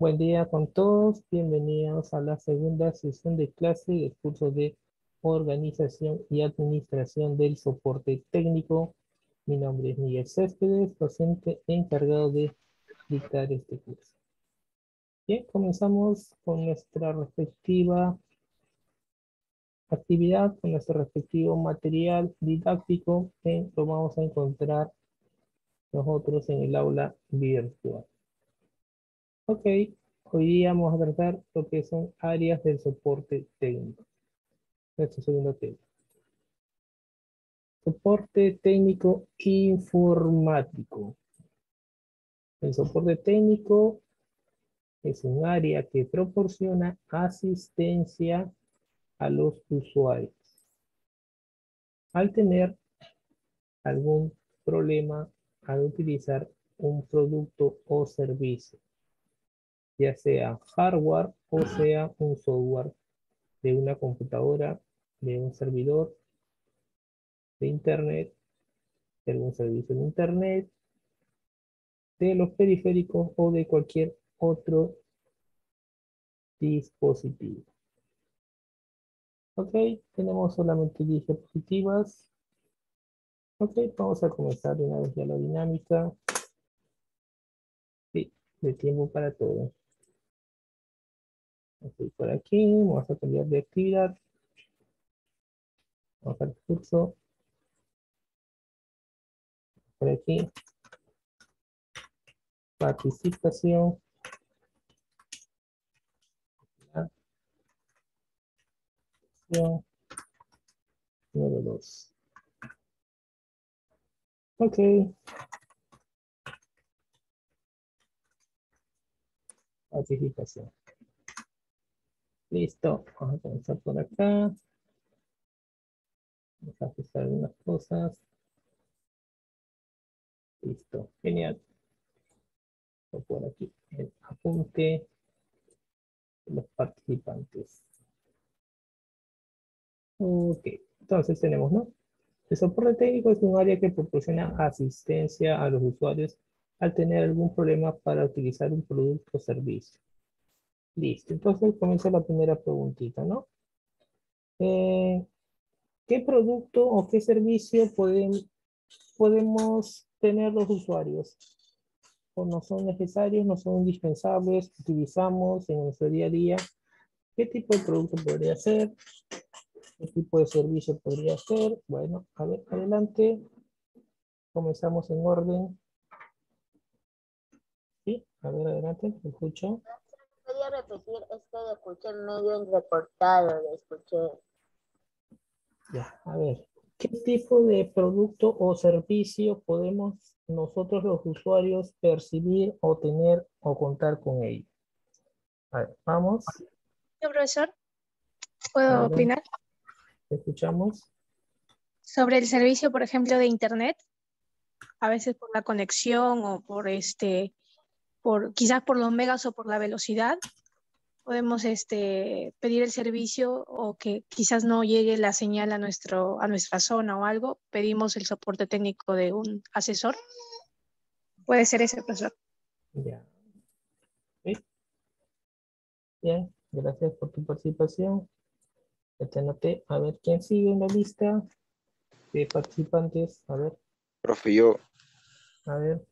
Buen día con todos. Bienvenidos a la segunda sesión de clase del curso de Organización y Administración del Soporte Técnico. Mi nombre es Miguel Céspedes, docente encargado de dictar este curso. Bien, comenzamos con nuestra respectiva actividad, con nuestro respectivo material didáctico que lo vamos a encontrar nosotros en el aula virtual. Ok, hoy vamos a tratar lo que son áreas del soporte técnico. Nuestro segundo tema. Soporte técnico informático. El soporte técnico es un área que proporciona asistencia a los usuarios. Al tener algún problema al utilizar un producto o servicio ya sea hardware o sea un software de una computadora, de un servidor de internet, de algún servicio de internet, de los periféricos o de cualquier otro dispositivo. Ok, tenemos solamente diapositivas. Ok, vamos a comenzar de una vez ya la dinámica. Sí, de tiempo para todo. Por aquí, vamos a cambiar de actividad. Vamos al curso. Por aquí. Participación. Número 2. Ok. Participación. Listo, vamos a comenzar por acá. Vamos a ajustar algunas cosas. Listo, genial. Por aquí el apunte de los participantes. Ok, entonces tenemos, ¿no? El soporte técnico es un área que proporciona asistencia a los usuarios al tener algún problema para utilizar un producto o servicio. Listo, entonces comienza la primera preguntita, ¿no? Eh, ¿Qué producto o qué servicio pueden, podemos tener los usuarios? ¿O no son necesarios, no son indispensables, utilizamos en nuestro día a día? ¿Qué tipo de producto podría ser? ¿Qué tipo de servicio podría ser? Bueno, a ver, adelante. Comenzamos en orden. Sí, a ver, adelante, escucho repetir, es que escuché medio recortado, lo escuché. Ya, a ver, ¿qué tipo de producto o servicio podemos nosotros los usuarios percibir o tener o contar con ello? A ver, vamos. profesor, ¿puedo opinar? Escuchamos. Sobre el servicio, por ejemplo, de Internet, a veces por la conexión o por este, por quizás por los megas o por la velocidad, podemos este, pedir el servicio o que quizás no llegue la señal a, nuestro, a nuestra zona o algo, pedimos el soporte técnico de un asesor. Puede ser ese, profesor. Ya. Bien, gracias por tu participación. Ya te anoté. A ver, ¿quién sigue en la lista de participantes? A ver. Profe, yo. A ver.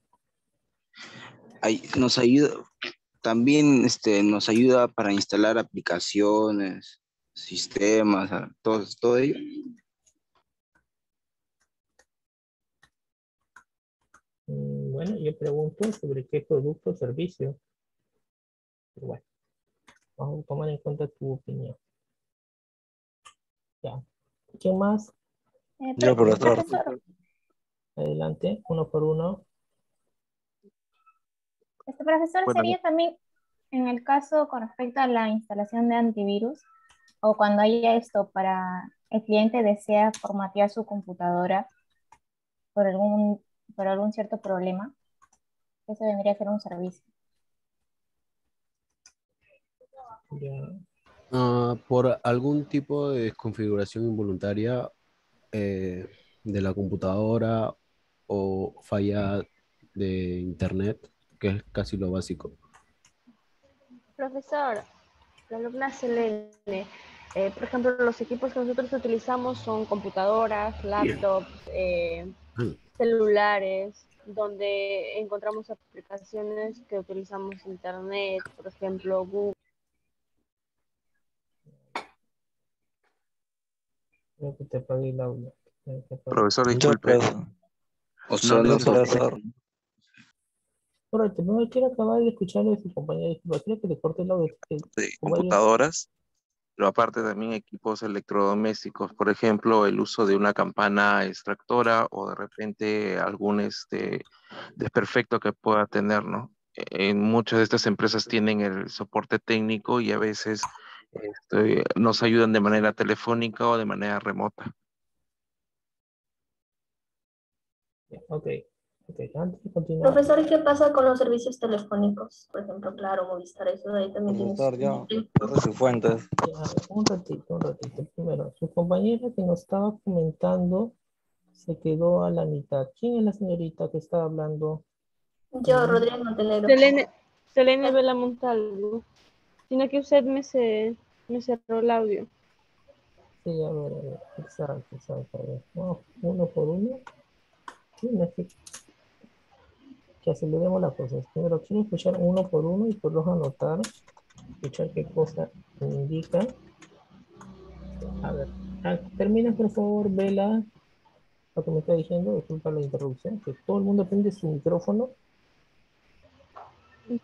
Ahí nos ayuda, también este, nos ayuda para instalar aplicaciones, sistemas, todo, todo ello. Mm, bueno, yo pregunto sobre qué producto o servicio. bueno, vamos a tomar en cuenta tu opinión. Ya. ¿Quién más? Eh, por Adelante, uno por uno. Este profesor sería también en el caso con respecto a la instalación de antivirus o cuando haya esto para el cliente desea formatear su computadora por algún, por algún cierto problema, eso vendría a ser un servicio. Ah, por algún tipo de desconfiguración involuntaria eh, de la computadora o falla de internet, que es casi lo básico. Profesor, la alumna Selene, eh, por ejemplo, los equipos que nosotros utilizamos son computadoras, laptops, eh, celulares, donde encontramos aplicaciones que utilizamos internet, por ejemplo, Google. Creo que te apagué el audio. Profesor, disculpe. O sea, No, profesor. Correcto, no quiero acabar de escuchar a su. Disculpa, quiero que le corte de ella- computadoras, pero aparte también equipos electrodomésticos, por ejemplo, el uso de una campana extractora o de repente algún este, desperfecto que pueda tener, ¿no? En muchas de estas empresas tienen el soporte técnico y a veces este, nos ayudan de manera telefónica o de manera remota. Ok, ok, antes de continuar. Profesor, ¿y qué pasa con los servicios telefónicos? Por ejemplo, claro, Movistar, eso de ahí también tienes. Profesor, Fuentes. Ya, un ratito, un ratito. Primero, su compañera que nos estaba comentando se quedó a la mitad. ¿Quién es la señorita que estaba hablando? Yo, Rodríguez Montenegro. Selene, Selene Vela Montalvo, sino que usted me, se, me cerró el audio. Sí, a ver, a ver. Exacto, exacto. A ver. Vamos uno por uno. Sí, no es que, que aceleremos las cosas. Primero, quiero escuchar uno por uno y por dos anotar. Escuchar qué cosa indica. A ver. ah, termina, por favor, Vela. Lo que me está diciendo, disculpa la interrupción. Que todo el mundo prende su micrófono.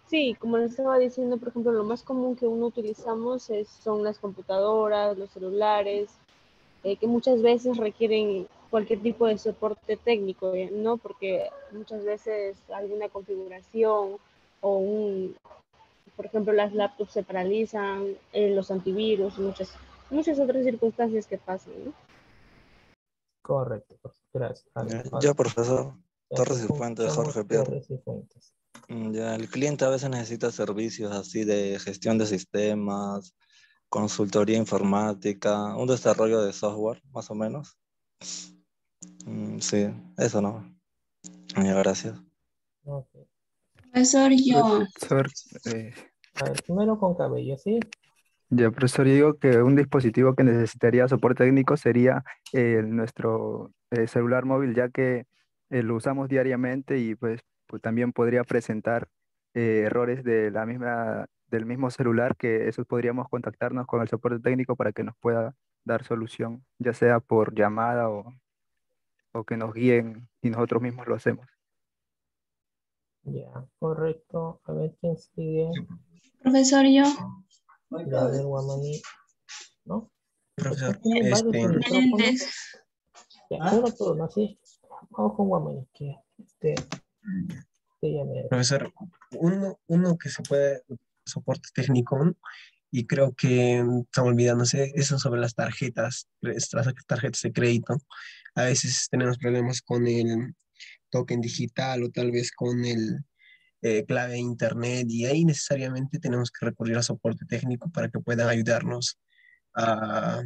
Sí, como les estaba diciendo, por ejemplo, lo más común que uno utilizamos es- son las computadoras, los celulares, eh, que muchas veces requieren cualquier tipo de soporte técnico, eh, ¿no? Porque muchas veces alguna configuración o un, por ejemplo, las laptops se paralizan, eh, los antivirus, muchas, muchas otras circunstancias que pasan, ¿no? Correcto, pues, gracias. A ver, ahora- Yo, profesor. ya, Torres y ¿cómo Fuentes? Jorge Pierre. Torres y Fuentes. Mm, Ya, el cliente a veces necesita servicios así de gestión de sistemas, consultoría informática, un desarrollo de software, más o menos. Mm, Sí, eso no. Gracias. Profesor, yo. Profesor, eh, A ver, primero con cabello, ¿sí? ya, profesor, yo digo que un dispositivo que necesitaría soporte técnico sería eh, nuestro eh, celular móvil, ya que eh, lo usamos diariamente y pues, pues también podría presentar eh, errores de la misma, del mismo celular, que esos podríamos contactarnos con el soporte técnico para que nos pueda dar solución, ya sea por llamada o, o que nos guíen y nosotros mismos lo hacemos. Ya, correcto. A ver quién sigue. Profesor, yo. Ver, Guamaní. ¿No? Profesor, este. Ya, uno por uno, sí. Vamos con Guamaní, que este, que ya me- profesor, uno, uno que se puede soporte técnico y creo que están olvidándose eso sobre las tarjetas, las tarjetas de crédito. A veces tenemos problemas con el token digital o tal vez con el eh, clave internet y ahí necesariamente tenemos que recurrir a soporte técnico para que puedan ayudarnos a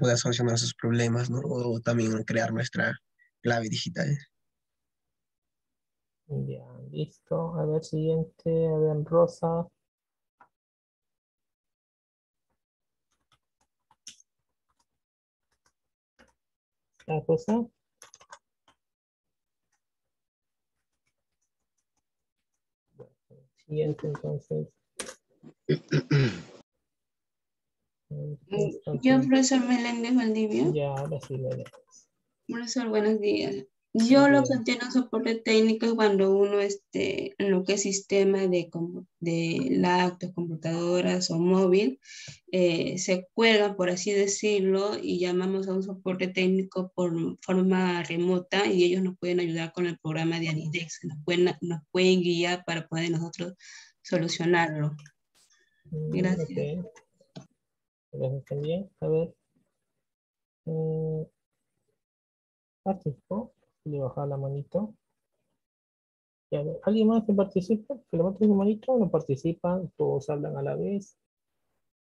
poder solucionar esos problemas, ¿no? O también crear nuestra clave digital. Ya, listo. A ver, siguiente. A ver, Rosa. ¿La Rosa? Siguiente, entonces. Yo, profesor Meléndez Valdivia. Ya, ahora sí le Profesor, buenos días. Yo lo que Bien. entiendo soporte técnico es cuando uno este, en lo que es sistema de, de laptops, computadoras o móvil, eh, se cuelgan, por así decirlo, y llamamos a un soporte técnico por forma remota y ellos nos pueden ayudar con el programa de Anidex, nos pueden, nos pueden guiar para poder nosotros solucionarlo. Mm, Gracias. también. A ver. Participó. Le bajaba la manito. ¿alguien más que participa? Que levante su manito, no participan, todos hablan a la vez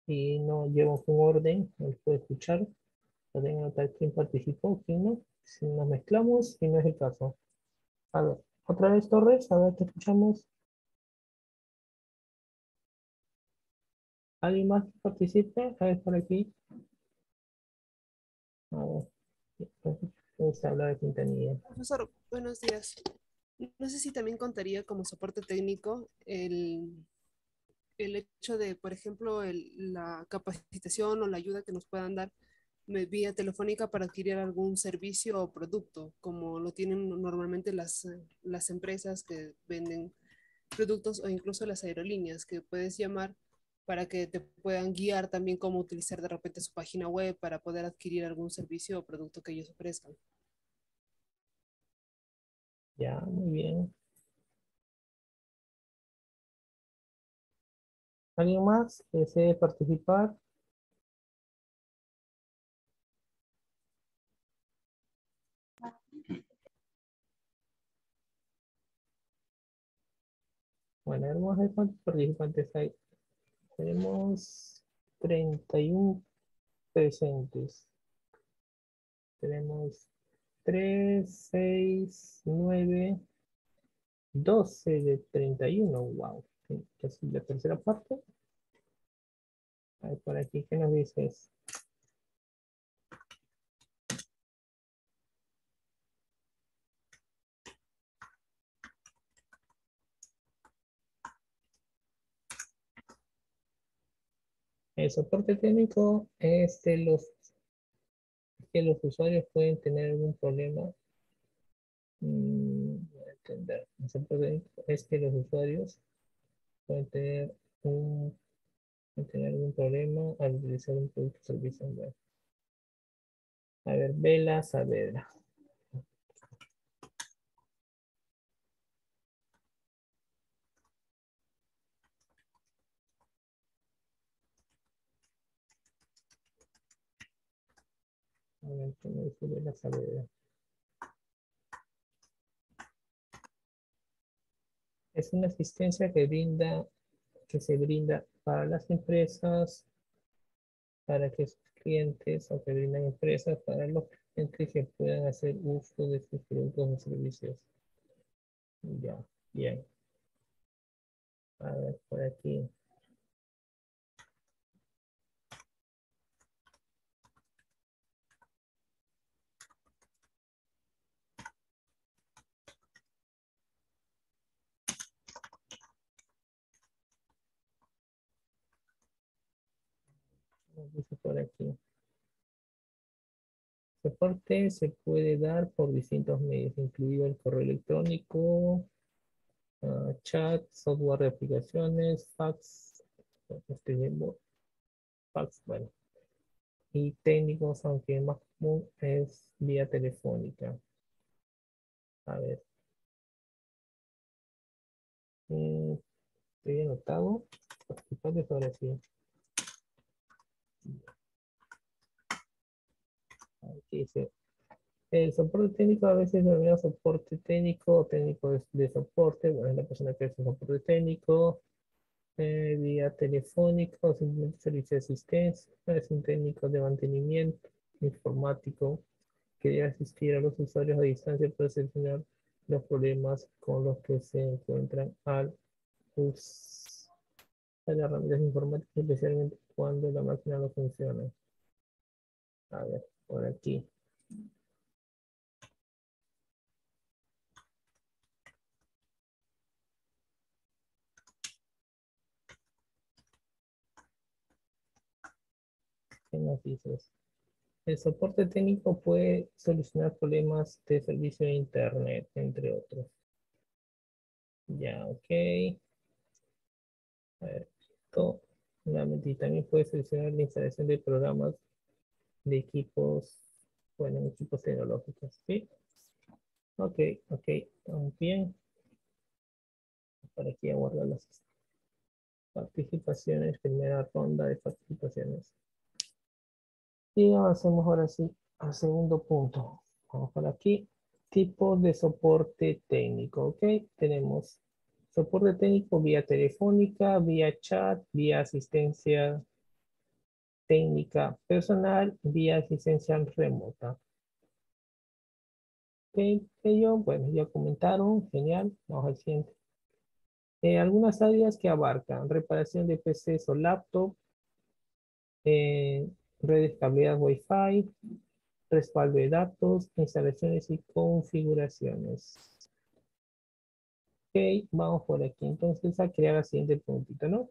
y no llevan un orden, no les puede escuchar. Que notar quién participó, quién no. Si nos mezclamos, y no es el caso. A ver, otra vez Torres, a ver, te escuchamos. ¿Alguien más que participe? A ver, por aquí. A ver. Vamos a hablar de Quintanilla. Profesor, buenos días. No sé si también contaría como soporte técnico el, el hecho de, por ejemplo, la capacitación o la ayuda que nos puedan dar vía telefónica para adquirir algún servicio o producto, como lo tienen normalmente las, las empresas que venden productos o incluso las aerolíneas, que puedes llamar para que te puedan guiar también cómo utilizar de repente su página web para poder adquirir algún servicio o producto que ellos ofrezcan. Ya, muy bien. ¿Alguien más desee participar? Bueno, vamos ver cuántos participantes hay. Tenemos 31 presentes. Tenemos 3, 6, 9, 12 de 31. Wow. Casi la tercera parte. Ver, por aquí, ¿qué nos dices? El soporte técnico es de los que los usuarios pueden tener algún problema. Mm, entender. Es que los usuarios pueden tener, un, pueden tener algún problema al utilizar un producto o servicio en web. A ver, Vela Saavedra. A ver, ¿qué me dice Vela Saavedra? Es una asistencia que brinda, que se brinda para las empresas, para que sus clientes o que brindan empresas, para los clientes que puedan hacer uso de sus productos o servicios. Ya, bien. A ver, por aquí. Nos dice por aquí. Soporte se puede dar por distintos medios, incluido el correo electrónico, ah, chat, software de aplicaciones, fax, este mismo, fax, bueno, y técnicos, aunque más común es vía telefónica. A ver. Mm, Estoy anotado. Ahora sí. Aquí dice, el soporte técnico a veces denomina soporte técnico o técnico de, de soporte. Bueno, es la persona que hace soporte técnico, eh, vía telefónico, o simplemente servicio de asistencia. Es un técnico de mantenimiento informático que debe asistir a los usuarios a distancia para solucionar los problemas con los que se encuentran al usar herramientas informáticas, especialmente cuando la máquina no funciona. A ver, por aquí. ¿Qué nos dices? El soporte técnico puede solucionar problemas de servicio de internet, entre otros. Ya, ok. A ver, esto, también puede solucionar la instalación de programas de equipos, bueno, equipos tecnológicos, ¿sí? Ok, ok, estamos bien. Para aquí aguardar las participaciones, primera ronda de participaciones. Y avancemos ahora sí al segundo punto. Vamos por aquí. Tipo de soporte técnico, ¿ok? Tenemos soporte técnico vía telefónica, vía chat, vía asistencia técnica personal, vía asistencia remota. Ok, yo, bueno, ya comentaron, genial, vamos al siguiente. Eh, algunas áreas que abarcan reparación de PCs o laptop, eh, redes cableadas Wi-Fi, respaldo de datos, instalaciones y configuraciones. Ok, vamos por aquí. Entonces a crear el siguiente puntito, ¿no?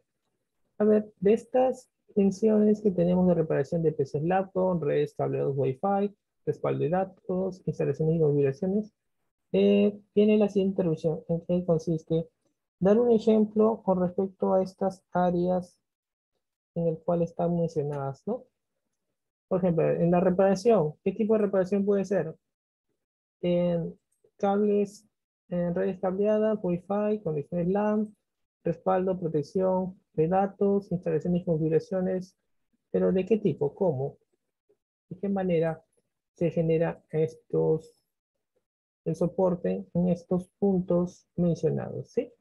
A ver, de estas funciones que tenemos de reparación de PCs laptop, redes cableados Wi-Fi, respaldo de datos, instalaciones y configuraciones, eh, tiene la siguiente introducción, en que consiste dar un ejemplo con respecto a estas áreas en el cual están mencionadas, ¿no? Por ejemplo, en la reparación, ¿qué tipo de reparación puede ser? En cables, en redes cableadas, Wi-Fi, conexiones LAN, respaldo, protección de datos, instalaciones y configuraciones, pero ¿de qué tipo? ¿Cómo? ¿De qué manera se genera estos, el soporte en estos puntos mencionados? ¿Sí?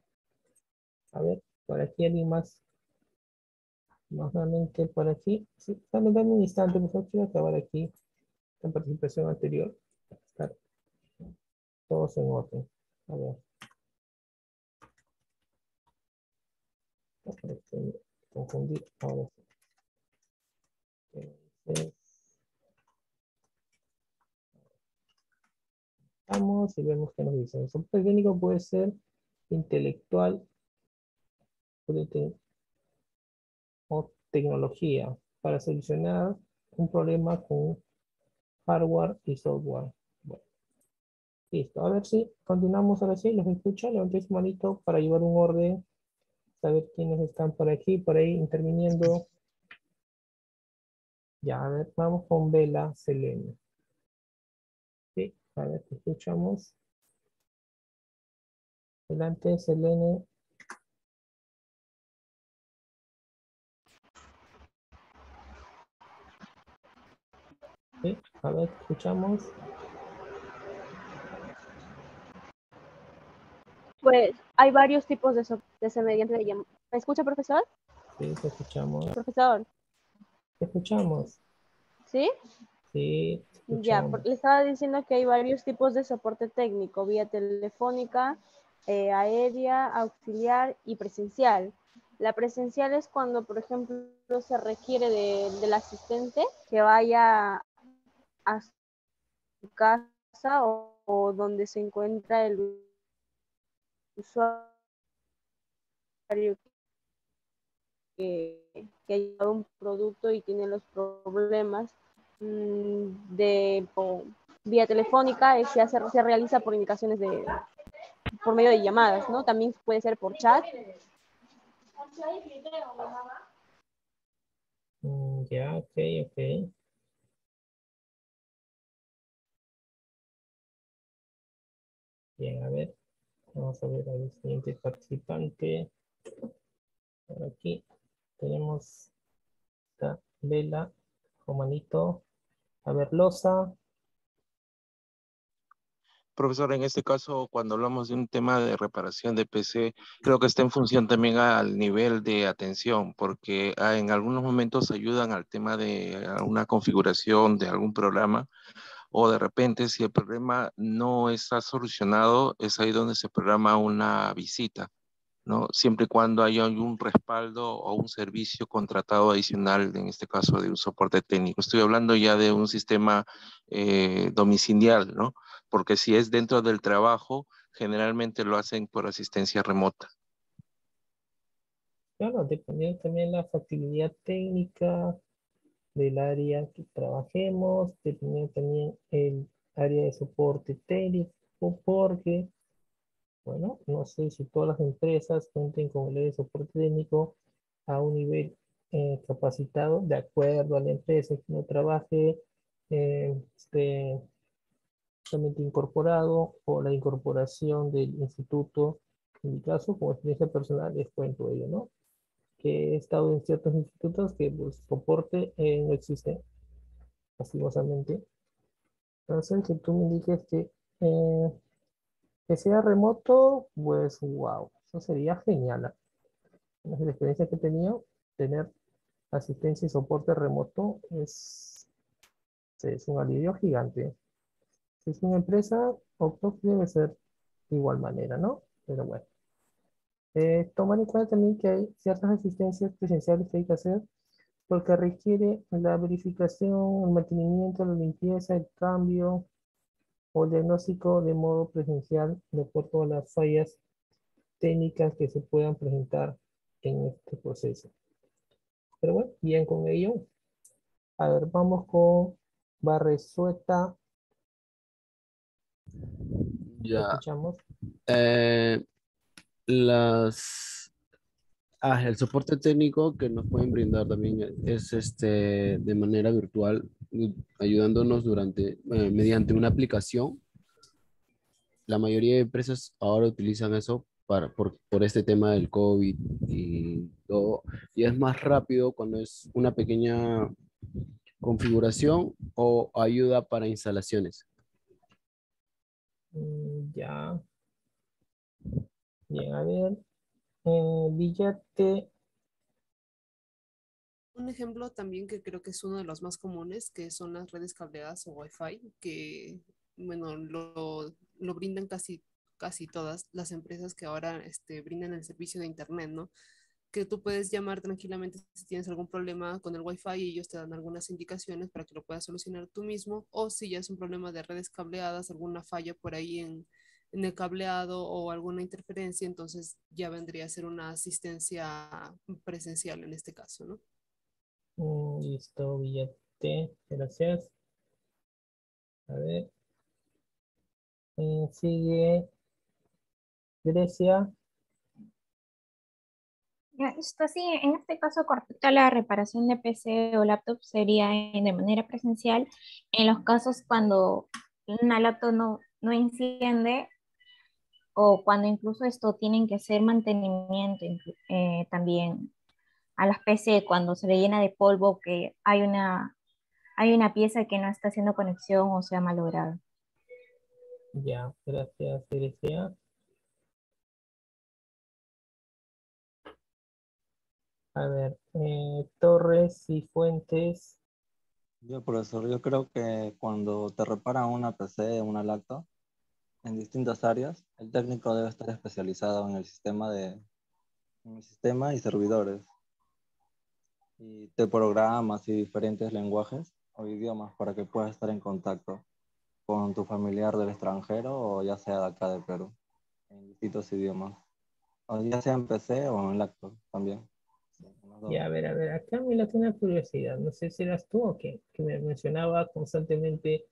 A ver, por aquí alguien más nuevamente por aquí. Sí, dame, un instante, por favor, quiero acabar aquí la participación anterior. Estar todos en orden. A ver. Confundir ahora sí. vamos y vemos qué nos dice. El soporte técnico puede ser intelectual, o tecnología para solucionar un problema con hardware y software. Listo. A ver si continuamos ahora sí. ¿Los escucha? Levanté su manito para llevar un orden. Saber quiénes están por aquí, por ahí interviniendo. Ya, a ver, vamos con Vela Selene. Sí, a ver, te escuchamos. Adelante, Selene. Sí, a ver, escuchamos. Pues hay varios tipos de, so de de llamada. ¿Me escucha, profesor? Sí, te escuchamos. Profesor. Te escuchamos. ¿Sí? Sí. Ya, le estaba diciendo que hay varios tipos de soporte técnico, vía telefónica, eh, aérea, auxiliar y presencial. La presencial es cuando, por ejemplo, se requiere de, del asistente que vaya a su casa o, donde se encuentra el usuario que, que ha llevado un producto y tiene los problemas mm, de vía telefónica se, hace, se realiza por indicaciones de por medio de llamadas, ¿no? También puede ser por chat. Mm, ya, ok, ok. Bien, a ver. Vamos a ver al siguiente participante. Por aquí tenemos esta Vela, Jomanito. A ver, Loza. Profesor, en este caso, cuando hablamos de un tema de reparación de PC, creo que está en función también al nivel de atención, porque ah, en algunos momentos ayudan al tema de una configuración de algún programa, o de repente si el problema no está solucionado, es ahí donde se programa una visita, ¿no? Siempre y cuando haya un respaldo o un servicio contratado adicional, en este caso de un soporte técnico. Estoy hablando ya de un sistema eh, ¿no? Porque si es dentro del trabajo, generalmente lo hacen por asistencia remota. Claro, depende también la factibilidad técnica, del área que trabajemos, dependiendo también el área de soporte técnico, porque, bueno, no sé si todas las empresas cuenten con el área de soporte técnico a un nivel eh, capacitado de acuerdo a la empresa que no trabaje eh, este, incorporado o la incorporación del instituto. En mi caso, como experiencia personal, les cuento ello, ¿no? Que he estado en ciertos institutos que pues soporte eh, no existe, lastimosamente. Entonces, que tú me indiques que, eh, que sea remoto, pues wow, eso sería genial. La experiencia que he tenido, tener asistencia y soporte remoto es, es un alivio gigante. Si es una empresa, Octof debe ser de igual manera, ¿no? Pero bueno. Eh, tomar en cuenta también que hay ciertas asistencias presenciales que hay que hacer porque requiere la verificación, el mantenimiento, la limpieza, el cambio o el diagnóstico de modo presencial de acuerdo a las fallas técnicas que se puedan presentar en este proceso. Pero bueno, bien con ello. A ver, vamos con Barresueta. Ya. Escuchamos. Eh, las ah, el soporte técnico que nos pueden brindar también es este de manera virtual ayudándonos durante eh, mediante una aplicación la mayoría de empresas ahora utilizan eso para, por, por este tema del COVID y todo y es más rápido cuando es una pequeña configuración o ayuda para instalaciones Mm, Ya. Bien, a ver. Eh, billete. Un ejemplo también que creo que es uno de los más comunes, que son las redes cableadas o Wi-Fi, que, bueno, lo, lo brindan casi, casi todas las empresas que ahora este, brindan el servicio de Internet, ¿no? Que tú puedes llamar tranquilamente si tienes algún problema con el Wi-Fi y ellos te dan algunas indicaciones para que lo puedas solucionar tú mismo, o si ya es un problema de redes cableadas, alguna falla por ahí en, en el cableado o alguna interferencia, entonces ya vendría a ser una asistencia presencial en este caso, ¿no? Mm, Listo, billete. Gracias. A ver. Eh, sigue Grecia. Esto sí, en este caso, con respecto a la reparación de PC o laptop, sería en- de manera presencial. En los casos cuando una laptop no, no enciende o cuando incluso esto tienen que hacer mantenimiento eh, también a las PC cuando se le llena de polvo que hay una, hay una pieza que no está haciendo conexión o se ha malogrado. Ya, gracias, Grecia. A ver, eh, Torres y Fuentes. Yo, profesor, yo creo que cuando te reparan una PC, una laptop, en distintas áreas, el técnico debe estar especializado en el sistema de en el sistema y servidores y de programas y diferentes lenguajes o idiomas para que puedas estar en contacto con tu familiar del extranjero o ya sea de acá de Perú, en distintos idiomas, o ya sea en PC o en laptop también. Ya, a ver, a ver, acá me late una curiosidad. No sé si eras tú o qué, que me mencionaba constantemente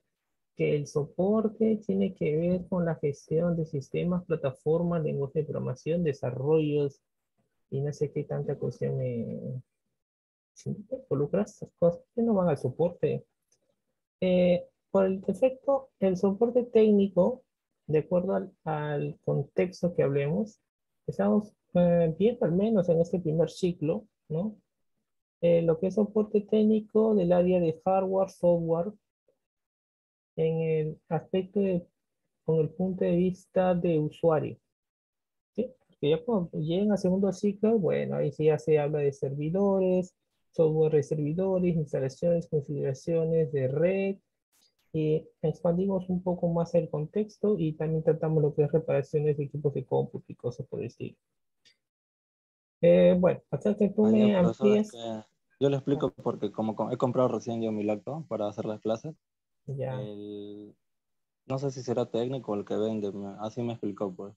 que el soporte tiene que ver con la gestión de sistemas, plataformas, lenguaje de programación, desarrollos y no sé qué tanta cuestión me te involucras cosas que no van al soporte. Eh, por el defecto, el soporte técnico, de acuerdo al, al contexto que hablemos, estamos eh, viendo al menos en este primer ciclo, ¿no? Eh, lo que es soporte técnico del área de hardware, software, en el aspecto de, con el punto de vista de usuario. ¿sí? Porque ya cuando lleguen al segundo ciclo, bueno, ahí sí ya se habla de servidores, software de servidores, instalaciones, configuraciones de red, y expandimos un poco más el contexto y también tratamos lo que es reparaciones de equipos de cómputo y cosas por el estilo. Eh, bueno, hasta que tú me amplíes, yo le explico porque como co- he comprado recién yo mi laptop para hacer las clases, ya, el- no sé si será técnico el que vende, así me explicó pues,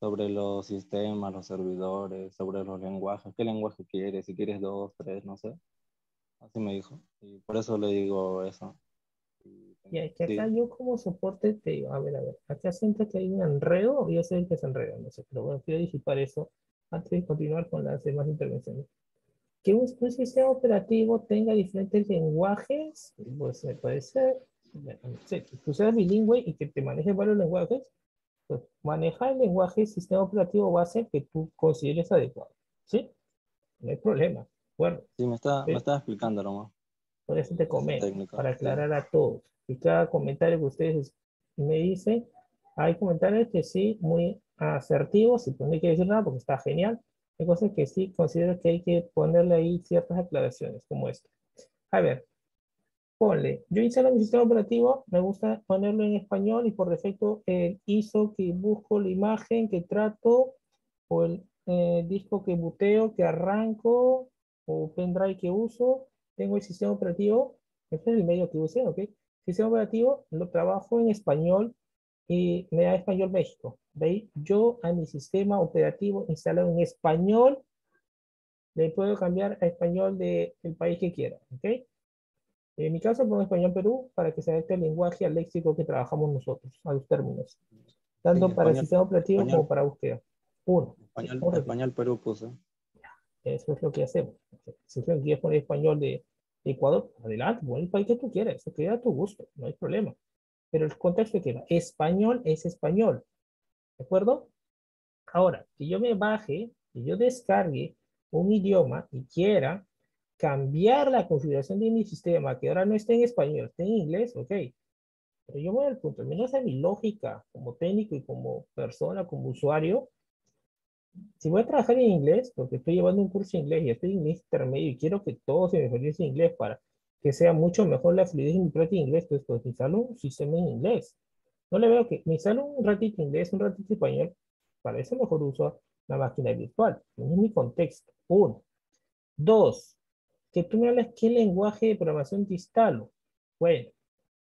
sobre los sistemas, los servidores, sobre los lenguajes, qué lenguaje quieres, si quieres dos, tres, no sé, así me dijo, y por eso le digo eso. Y, y es que acá sí, yo como soporte te digo, a ver, a ver, acá siento que hay un enredo, yo sé que es enredo, no sé, pero bueno, quiero disipar eso antes de continuar con las demás intervenciones. Que un, un sistema operativo tenga diferentes lenguajes, pues me puede ser, que tú seas bilingüe y que te manejes varios lenguajes, pues manejar el lenguaje sistema operativo base que tú consideres adecuado, ¿sí? No hay problema, bueno, sí, me está, me ¿sí? está explicando nomás, Por eso te comento, técnico, para sí. aclarar a todos. Y cada comentario que ustedes me dicen, hay comentarios que sí, muy asertivos, y pues no hay que decir nada porque está genial. Hay cosas que sí considero que hay que ponerle ahí ciertas aclaraciones, como esta. A ver, ponle, yo instalo mi sistema operativo, me gusta ponerlo en español y por defecto el ISO que busco la imagen que trato o el eh, disco que buteo, que arranco o pendrive que uso, tengo el sistema operativo, este es el medio que usé, ¿ok? Sistema operativo lo trabajo en español y me da español México. De ahí yo a mi sistema operativo instalado en español le puedo cambiar a español del país que quiera, ¿ok? En mi caso pongo español Perú para que se adapte el lenguaje al léxico que trabajamos nosotros, a los términos. Tanto para el sistema operativo como para búsqueda. Uno. Español, español Perú puse. Eso es lo que hacemos. Si quieres poner español de Ecuador, adelante, pon el país que tú quieras, eso queda a tu gusto, no hay problema. Pero el contexto que va, español es español. ¿De acuerdo? Ahora, que yo me baje, que yo descargue un idioma y quiera cambiar la configuración de mi sistema, que ahora no esté en español, esté en inglés, ok. Pero yo voy al punto, al menos en mi lógica como técnico y como persona, como usuario, si voy a trabajar en inglés, porque estoy llevando un curso de inglés y estoy en intermedio y quiero que todo se mejore en inglés para que sea mucho mejor la fluidez en mi práctica inglés, pues, pues instalo un sistema en inglés. No le veo que me instalo un ratito inglés, un ratito español, para mejor uso la máquina virtual. No es mi contexto. Uno. Dos, que tú me hablas qué lenguaje de programación te instalo. Bueno,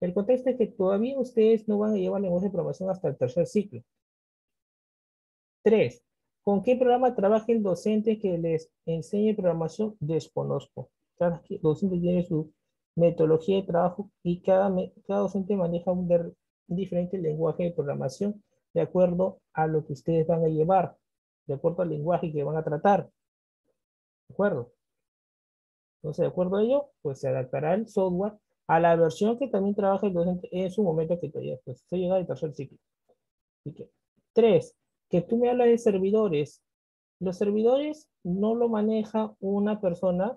el contexto es que todavía ustedes no van a llevar lenguaje de programación hasta el tercer ciclo. Tres, ¿con qué programa trabaja el docente que les enseñe programación? Desconozco. Cada docente tiene su metodología de trabajo y cada, cada docente maneja un, un diferente lenguaje de programación de acuerdo a lo que ustedes van a llevar, de acuerdo al lenguaje que van a tratar. ¿De acuerdo? Entonces, de acuerdo a ello, pues se adaptará el software a la versión que también trabaja el docente en su momento que todavía pues, se llega al tercer ciclo. que, tres, que tú me hablas de servidores. Los servidores no lo maneja una persona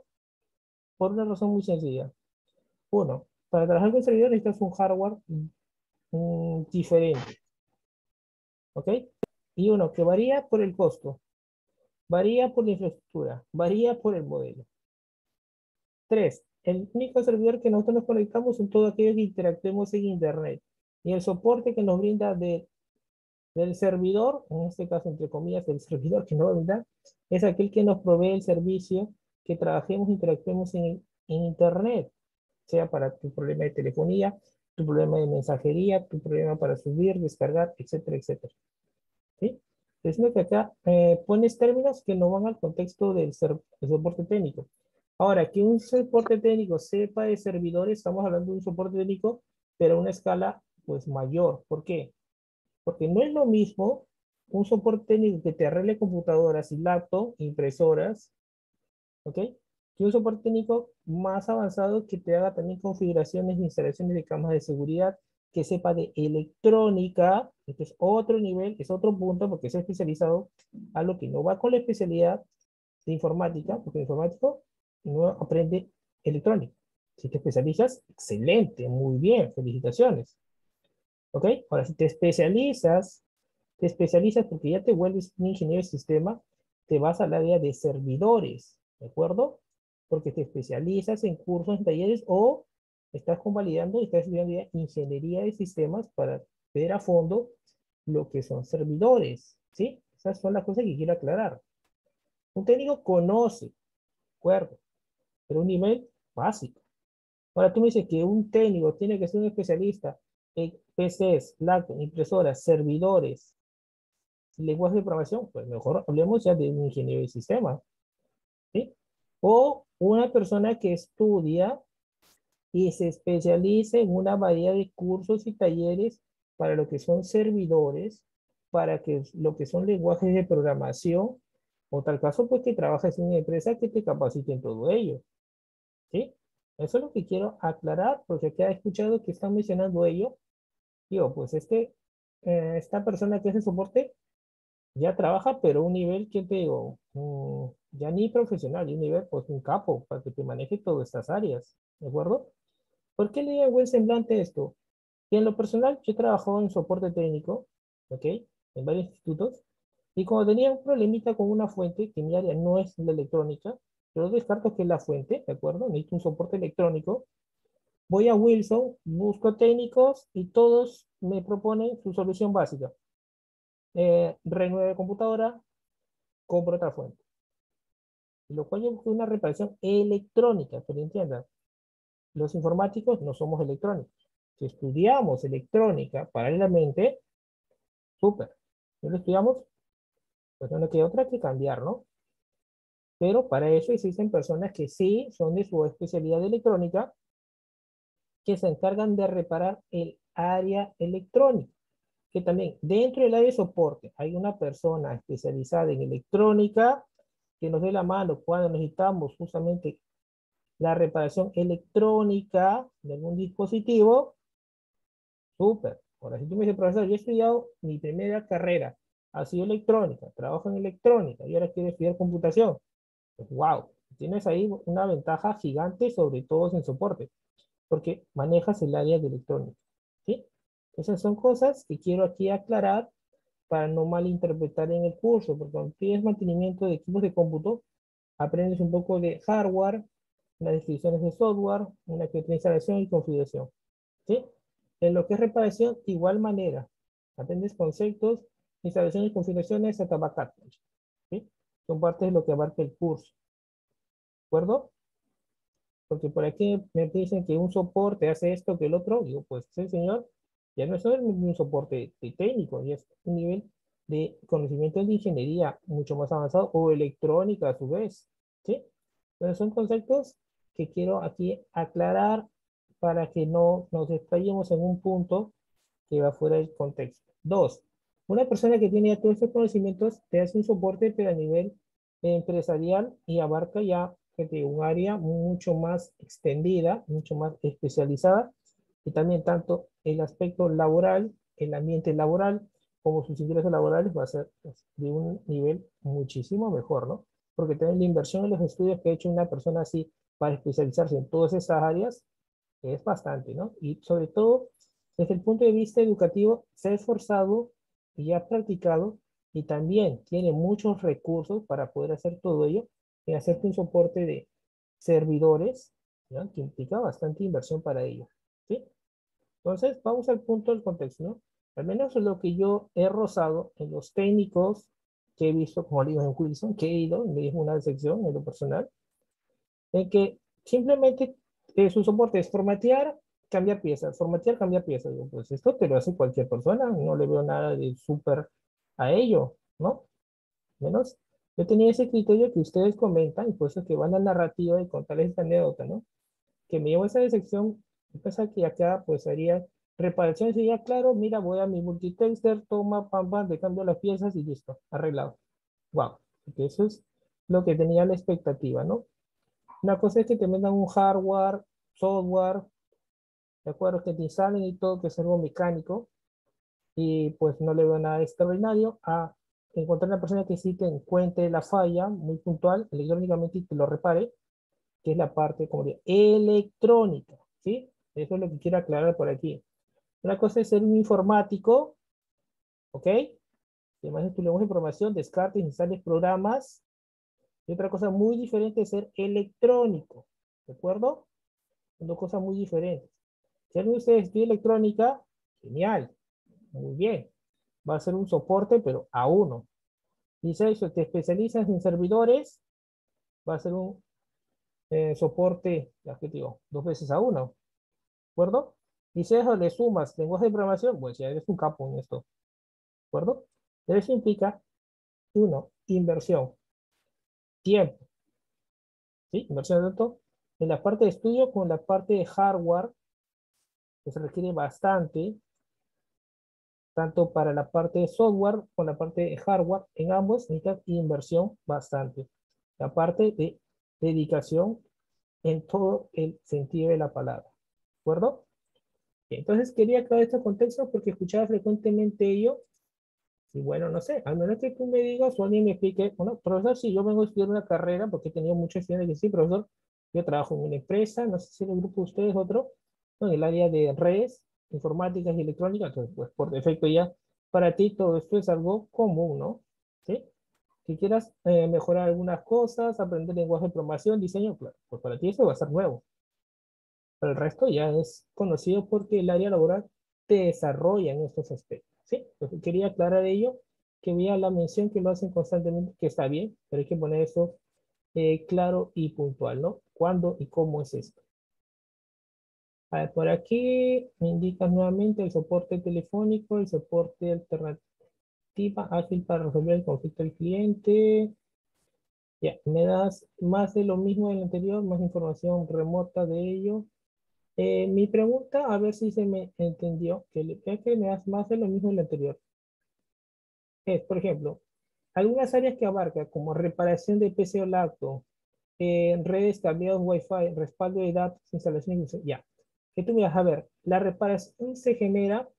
por una razón muy sencilla. Uno, para trabajar con servidores necesitas un hardware mm, diferente. ¿Ok? Y uno, que varía por el costo, varía por la infraestructura, varía por el modelo. Tres, el único servidor que nosotros nos conectamos son todos aquellos que interactuemos en Internet. Y el soporte que nos brinda de, del servidor, en este caso entre comillas, el servidor que nos brinda, es aquel que nos provee el servicio que trabajemos, interactuemos en, en Internet, sea para tu problema de telefonía, tu problema de mensajería, tu problema para subir, descargar, etcétera, etcétera. ¿Sí? Es lo que acá eh, pones términos que no van al contexto del, del soporte técnico. Ahora, que un soporte técnico sepa de servidores, estamos hablando de un soporte técnico, pero a una escala pues mayor. ¿Por qué? Porque no es lo mismo un soporte técnico que te arregle computadoras y laptop, impresoras, ¿ok? Que un soporte técnico más avanzado que te haga también configuraciones e instalaciones de camas de seguridad, que sepa de electrónica, este es otro nivel, es otro punto, porque es especializado a lo que no va con la especialidad de informática, porque el informático no aprende electrónica. Si te especializas, excelente, muy bien, felicitaciones. ¿Ok? Ahora, si te especializas, te especializas porque ya te vuelves un ingeniero de sistema, te vas al área de servidores, ¿de acuerdo? Porque te especializas en cursos, en talleres o estás convalidando y estás estudiando ingeniería de sistemas para ver a fondo lo que son servidores, ¿sí? Esas son las cosas que quiero aclarar. Un técnico conoce, ¿de acuerdo? pero un nivel básico. Ahora tú me dices que un técnico tiene que ser un especialista en PCs, laptops, impresoras, servidores, lenguaje de programación, pues mejor hablemos ya de un ingeniero de sistemas. ¿sí? O una persona que estudia y se especializa en una variedad de cursos y talleres para lo que son servidores, para que lo que son lenguajes de programación, o tal caso, pues que trabajas en una empresa que te capacite en todo ello. ¿Sí? Eso es lo que quiero aclarar, porque aquí he escuchado que están mencionando ello. Digo, pues este, eh, esta persona que hace soporte ya trabaja, pero un nivel que te digo, mm, ya ni profesional, un nivel, pues un capo, para que te maneje todas estas áreas, ¿de acuerdo? ¿Por qué le digo buen semblante esto? Y en lo personal, yo he trabajado en soporte técnico, ¿ok? En varios institutos, y cuando tenía un problemita con una fuente, que mi área no es la electrónica, yo descarto que es la fuente, ¿de acuerdo? Necesito un soporte electrónico. Voy a Wilson, busco técnicos y todos me proponen su solución básica. Eh, renueve computadora, compro otra fuente. Lo cual yo una reparación electrónica, pero entiendan, los informáticos no somos electrónicos. Si estudiamos electrónica paralelamente, súper. Si lo estudiamos, pues no queda otra que cambiar, ¿no? Pero para eso existen personas que sí son de su especialidad de electrónica, que se encargan de reparar el área electrónica. Que también dentro del área de soporte hay una persona especializada en electrónica que nos dé la mano cuando necesitamos justamente la reparación electrónica de algún dispositivo. Súper. Ahora, si tú me dices, profesor, yo he estudiado mi primera carrera, ha sido electrónica, trabajo en electrónica y ahora quiero estudiar computación. Pues, wow, tienes ahí una ventaja gigante sobre todo en soporte, porque manejas el área de electrónica. ¿sí? Esas son cosas que quiero aquí aclarar para no malinterpretar en el curso, porque cuando tienes mantenimiento de equipos de cómputo, aprendes un poco de hardware, unas descripciones de software, una que instalación y configuración. ¿sí? En lo que es reparación, igual manera, aprendes conceptos, instalaciones configuraciones hasta backup. ¿sí? Son partes de lo que abarca el curso. ¿De acuerdo? Porque por aquí me dicen que un soporte hace esto que el otro. Digo, pues sí, señor, ya no es un soporte técnico, ya es un nivel de conocimiento de ingeniería mucho más avanzado o electrónica a su vez. ¿sí? Entonces son conceptos que quiero aquí aclarar para que no nos explayemos en un punto que va fuera del contexto. Dos, una persona que tiene ya todos estos conocimientos te hace un soporte, pero a nivel empresarial y abarca ya un área mucho más extendida, mucho más especializada, y también tanto el aspecto laboral, el ambiente laboral, como sus ingresos laborales va a ser pues, de un nivel muchísimo mejor, ¿no? Porque también la inversión en los estudios que ha hecho una persona así para especializarse en todas esas áreas es bastante, ¿no? Y sobre todo, desde el punto de vista educativo, se ha esforzado y ha practicado y también tiene muchos recursos para poder hacer todo ello y hacerte un soporte de servidores, ¿no? que implica bastante inversión para ello. Entonces, vamos al punto del contexto. ¿no? Al menos lo que yo he rozado en los técnicos que he visto, como digo, en Wilson, que he ido, me dijo una sección en lo personal, en que simplemente eh, su soporte es formatear, cambiar piezas, formatear, cambiar piezas. pues esto te lo hace cualquier persona, no le veo nada de súper a ello, ¿no? Menos, yo tenía ese criterio que ustedes comentan, y por eso es que van a la narrativa y contarles esta anécdota, ¿no? Que me llevo a esa decepción, pensaba que acá pues haría reparación, sería claro, mira, voy a mi multitexter, toma, pam, pam, te cambio las piezas y listo, arreglado. Wow, porque eso es lo que tenía la expectativa, ¿no? Una cosa es que te vendan un hardware, software, de acuerdo, que te instalen y todo, que es algo mecánico, y pues no le veo nada extraordinario a encontrar una persona que sí te encuentre la falla muy puntual electrónicamente y te lo repare, que es la parte, como digo, electrónica, ¿sí? Eso es lo que quiero aclarar por aquí. Una cosa es ser un informático, ¿ok? Además tu lenguaje de información, descartes, instales programas. Y otra cosa muy diferente es ser electrónico, ¿de acuerdo? Son dos cosas muy diferentes. Si alguien de ustedes estudia electrónica, genial, muy bien. Va a ser un soporte, pero a uno. Dice eso, te especializas en servidores, va a ser un eh, soporte, ya que digo, dos veces a uno. ¿De acuerdo? Y si eso le sumas lenguaje de programación, pues ya eres un capo en esto. ¿De acuerdo? Eso implica, uno, inversión. Tiempo. ¿Sí? Inversión de tanto en la parte de estudio con la parte de hardware, que se requiere bastante, tanto para la parte de software como la parte de hardware, en ambos necesitas inversión bastante. La parte de dedicación en todo el sentido de la palabra. ¿De acuerdo? Entonces quería aclarar este contexto porque escuchaba frecuentemente ello. Y bueno, no sé, al menos que tú me digas o alguien me explique, bueno, profesor, si yo vengo a estudiar una carrera, porque he tenido muchos estudiantes que sí, profesor, yo trabajo en una empresa, no sé si el grupo de ustedes otro, en el área de redes, informáticas y electrónicas, entonces pues por defecto ya para ti todo esto es algo común, ¿no? ¿Sí? Que quieras eh, mejorar algunas cosas, aprender lenguaje de programación, diseño, claro, pues para ti eso va a ser nuevo. El resto ya es conocido porque el área laboral te desarrolla en estos aspectos, ¿sí? Entonces quería aclarar ello, que veía la mención que lo hacen constantemente, que está bien, pero hay que poner eso eh, claro y puntual, ¿no? ¿Cuándo y cómo es esto? A ver, por aquí me indica nuevamente el soporte telefónico, el soporte alternativa ágil para resolver el conflicto del cliente. Ya, me das más de lo mismo del anterior, más información remota de ello. Eh, mi pregunta, a ver si se me entendió, que, que me das más de lo mismo del anterior. Es, por ejemplo, algunas áreas que abarca, como reparación de PC o laptop, eh, redes, cableados, Wi-Fi, respaldo de datos, instalación, ya. Que tú miras, a ver, la reparación se genera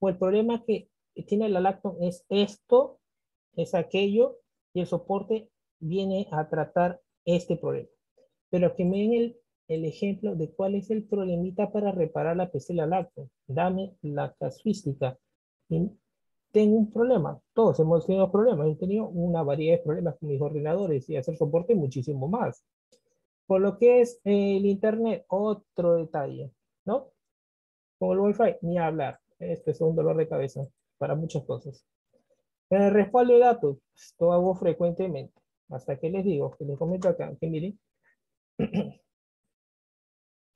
o el problema que tiene la laptop es esto, es aquello, y el soporte viene a tratar este problema. Pero que me den el, el ejemplo de cuál es el problemita para reparar la la laptop. Dame la casuística. Y tengo un problema. Todos hemos tenido problemas. He tenido una variedad de problemas con mis ordenadores y hacer soporte muchísimo más. Por lo que es el Internet, otro detalle, ¿no? Con el Wi-Fi, ni hablar. Este es un dolor de cabeza para muchas cosas. El respaldo de datos, esto hago frecuentemente. Hasta que les digo, que les comento acá, que miren,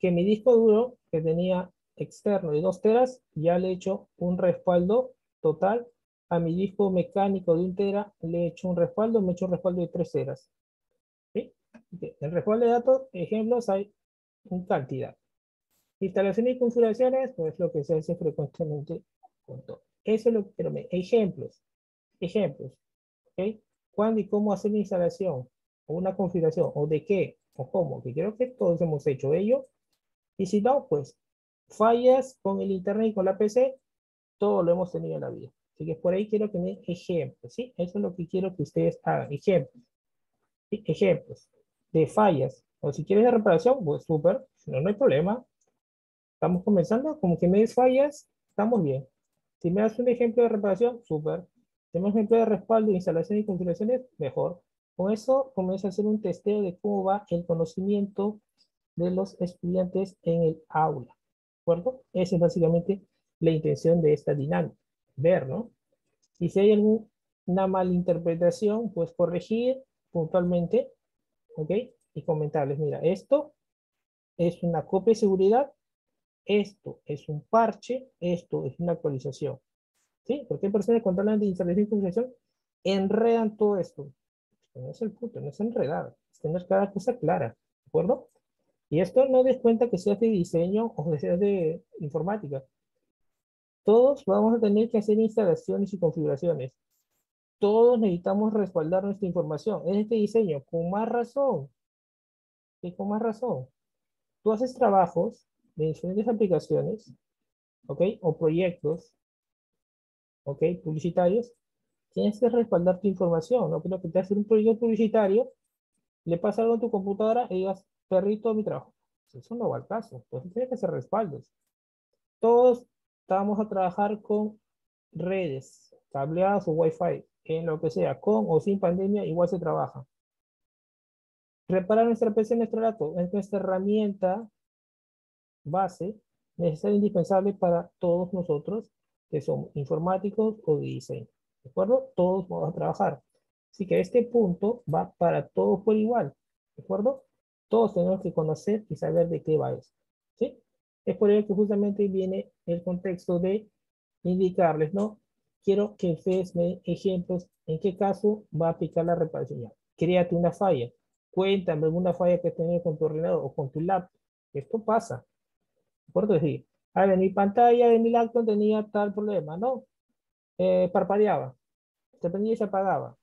que mi disco duro, que tenía externo de 2 teras, ya le he hecho un respaldo total. A mi disco mecánico de 1 tera le he hecho un respaldo, me he hecho un respaldo de 3 teras. ¿Sí? El respaldo de datos, ejemplos hay en cantidad. Instalaciones y configuraciones, pues lo que se hace frecuentemente con todo. Eso es lo que ver. Ejemplos. Ejemplos. ¿Ok? ¿Cuándo y cómo hacer la instalación? O una configuración. ¿O de qué? ¿O cómo? Que creo que todos hemos hecho ello. Y si no, pues fallas con el internet y con la PC, todo lo hemos tenido en la vida. Así que por ahí quiero que me ejemplos. ¿sí? Eso es lo que quiero que ustedes hagan. Ejemplos. Ejemplos de fallas. O si quieres de reparación, pues súper. Si no, no hay problema. Estamos comenzando. Como que me des fallas, estamos bien. Si me das un ejemplo de reparación, súper. Si me das un ejemplo de respaldo, instalación y configuraciones, mejor. Con eso comienza a hacer un testeo de cómo va el conocimiento de los estudiantes en el aula. ¿De acuerdo? Esa es básicamente la intención de esta dinámica. Ver, ¿no? Y si hay alguna malinterpretación, pues corregir puntualmente, ¿ok? Y comentarles, mira, esto es una copia de seguridad esto es un parche, esto es una actualización. ¿Sí? Porque hay personas que cuando hablan de instalación y configuración enredan todo esto. no es el punto, no es enredar, es tener cada cosa clara, ¿de acuerdo? Y esto no des cuenta que seas de diseño o que seas de informática. Todos vamos a tener que hacer instalaciones y configuraciones. Todos necesitamos respaldar nuestra información. En este diseño, con más razón. ¿Sí? Con más razón. Tú haces trabajos de diferentes aplicaciones, ¿ok? O proyectos, ¿ok? Publicitarios, tienes que respaldar tu información, ¿no? Creo que te hace un proyecto publicitario, le pasa algo a tu computadora y digas, perrito mi trabajo. Eso no va al caso, entonces tienes que hacer respaldos. Todos vamos a trabajar con redes, cableadas o Wi-Fi, en lo que sea, con o sin pandemia, igual se trabaja. Reparar nuestra PC, nuestro dato, es nuestra herramienta base necesaria e indispensable para todos nosotros que somos informáticos o de diseño. ¿De acuerdo? Todos vamos a trabajar. Así que este punto va para todos por igual. ¿De acuerdo? Todos tenemos que conocer y saber de qué va esto. ¿Sí? Es por ello que justamente viene el contexto de indicarles, ¿no? Quiero que ustedes me den ejemplos en qué caso va a aplicar la reparación. Créate una falla. Cuéntame alguna falla que has tenido con tu ordenador o con tu laptop. Esto pasa. Por decir, a ver, mi pantalla de mi laptop tenía tal problema, ¿no? Eh, parpadeaba. Se prendía y se apagaba.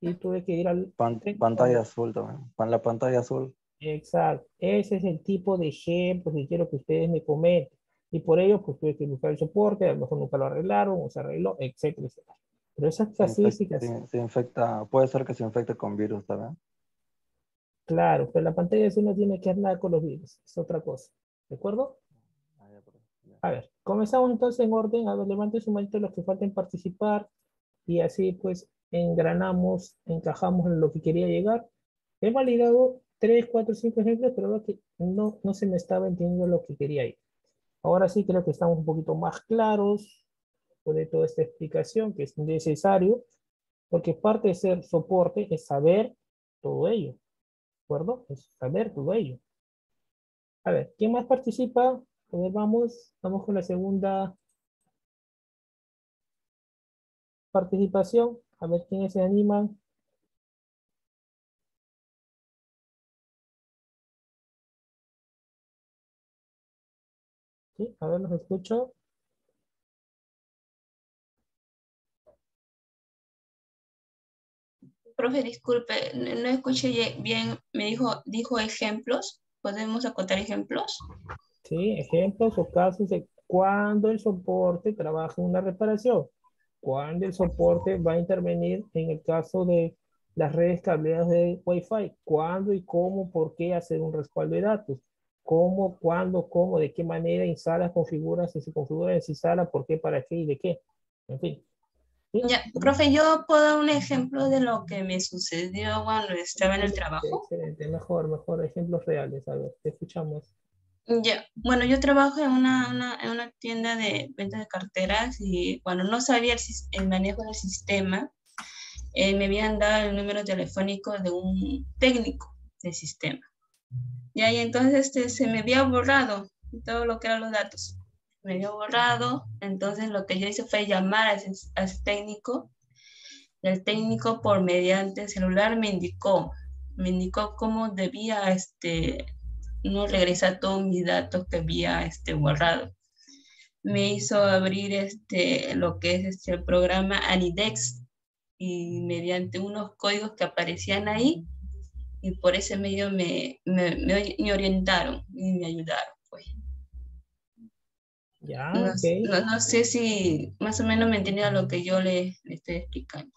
Y tuve que ir al... pantalla azul también. La pantalla azul. Exacto. Ese es el tipo de ejemplo que quiero que ustedes me comenten. Y por ello, pues tuve que buscar el soporte, a lo mejor nunca lo arreglaron, o se arregló, etcétera, etcétera. Pero esas casuísticas... Se, infecta, puede ser que se infecte con virus también. Claro, pero la pantalla azul no tiene que ver nada con los virus, es otra cosa. ¿De acuerdo? A ver, comenzamos entonces en orden. A ver, levanten su manito los que falten participar y así pues engranamos, encajamos en lo que quería llegar. He validado 3, 4, 5 ejemplos, pero veo que no, no se me estaba entendiendo lo que quería ir. Ahora sí creo que estamos un poquito más claros de toda esta explicación que es necesario, porque parte de ser soporte es saber todo ello. ¿De acuerdo? Es saber todo ello. A ver, ¿quién más participa? A ver, vamos, vamos con la segunda participación. A ver quiénes se animan. Sí, a ver, los escucho. Profe, disculpe, no escuché bien, me dijo, dijo ejemplos. ¿Podemos acotar ejemplos? Sí, ejemplos o casos de cuando el soporte trabaja en una reparación, cuando el soporte va a intervenir en el caso de las redes cableadas de Wi-Fi, cuándo y cómo, por qué hacer un respaldo de datos, cómo, cuándo, cómo, de qué manera instala, configura, si se configura, si instala, por qué, para qué y de qué. En fin. Ya, profe, yo puedo dar un ejemplo de lo que me sucedió cuando estaba en el trabajo. Excelente, mejor, mejor, ejemplos reales. A ver, te escuchamos. Ya, bueno, yo trabajo en una, una, en una tienda de venta de carteras y cuando no sabía el, el manejo del sistema, eh, me habían dado el número telefónico de un técnico del sistema. Y ahí entonces este, se me había borrado todo lo que eran los datos me había borrado, entonces lo que yo hice fue llamar a ese, técnico, el técnico por mediante celular me indicó, me indicó cómo debía este, no regresar todos mis datos que había este, borrado. Me hizo abrir este, lo que es este, el programa Anidex y mediante unos códigos que aparecían ahí, y por ese medio me, me, me orientaron y me ayudaron. Ya, no, ok. no, sé si más o menos me entiende lo que yo le, estoy explicando.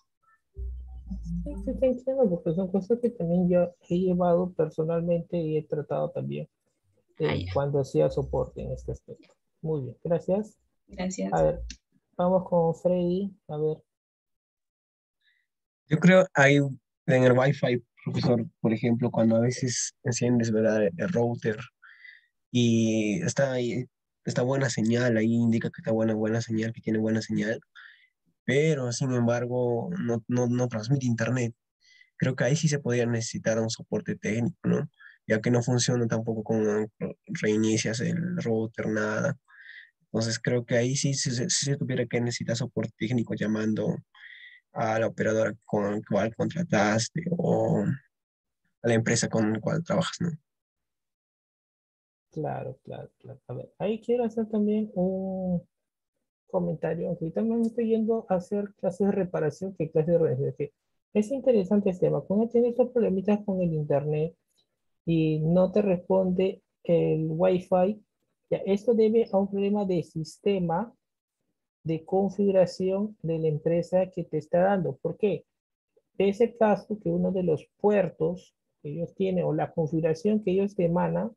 Sí, sí, te entiendo, porque son cosas que también yo he llevado personalmente y he tratado también eh, Ah, cuando hacía soporte en este aspecto. Muy bien, gracias. Gracias. A ver, vamos con Freddy. A ver, Yo creo hay en el Wi-Fi, profesor, por ejemplo, cuando a veces enciendes ¿verdad? el router y está ahí, está buena señal, ahí indica que está buena, buena señal, que tiene buena señal, pero sin embargo no, no, no transmite internet. Creo que ahí sí se podría necesitar un soporte técnico, ¿no? Ya que no funciona tampoco con reinicias el router, nada. Entonces creo que ahí sí, sí, sí se tuviera que necesitar soporte técnico llamando a la operadora con la cual contrataste o a la empresa con la cual trabajas, ¿no? claro, claro, claro. A ver, ahí quiero hacer también un comentario. Aquí también estoy yendo a hacer clases de reparación que clases de organización. Es interesante este tema. Cuando tienes estos problemitas con el internet y no te responde el Wi-Fi, ya esto debe a un problema de sistema de configuración de la empresa que te está dando. ¿Por qué? Es el caso que uno de los puertos que ellos tienen o la configuración que ellos emanan,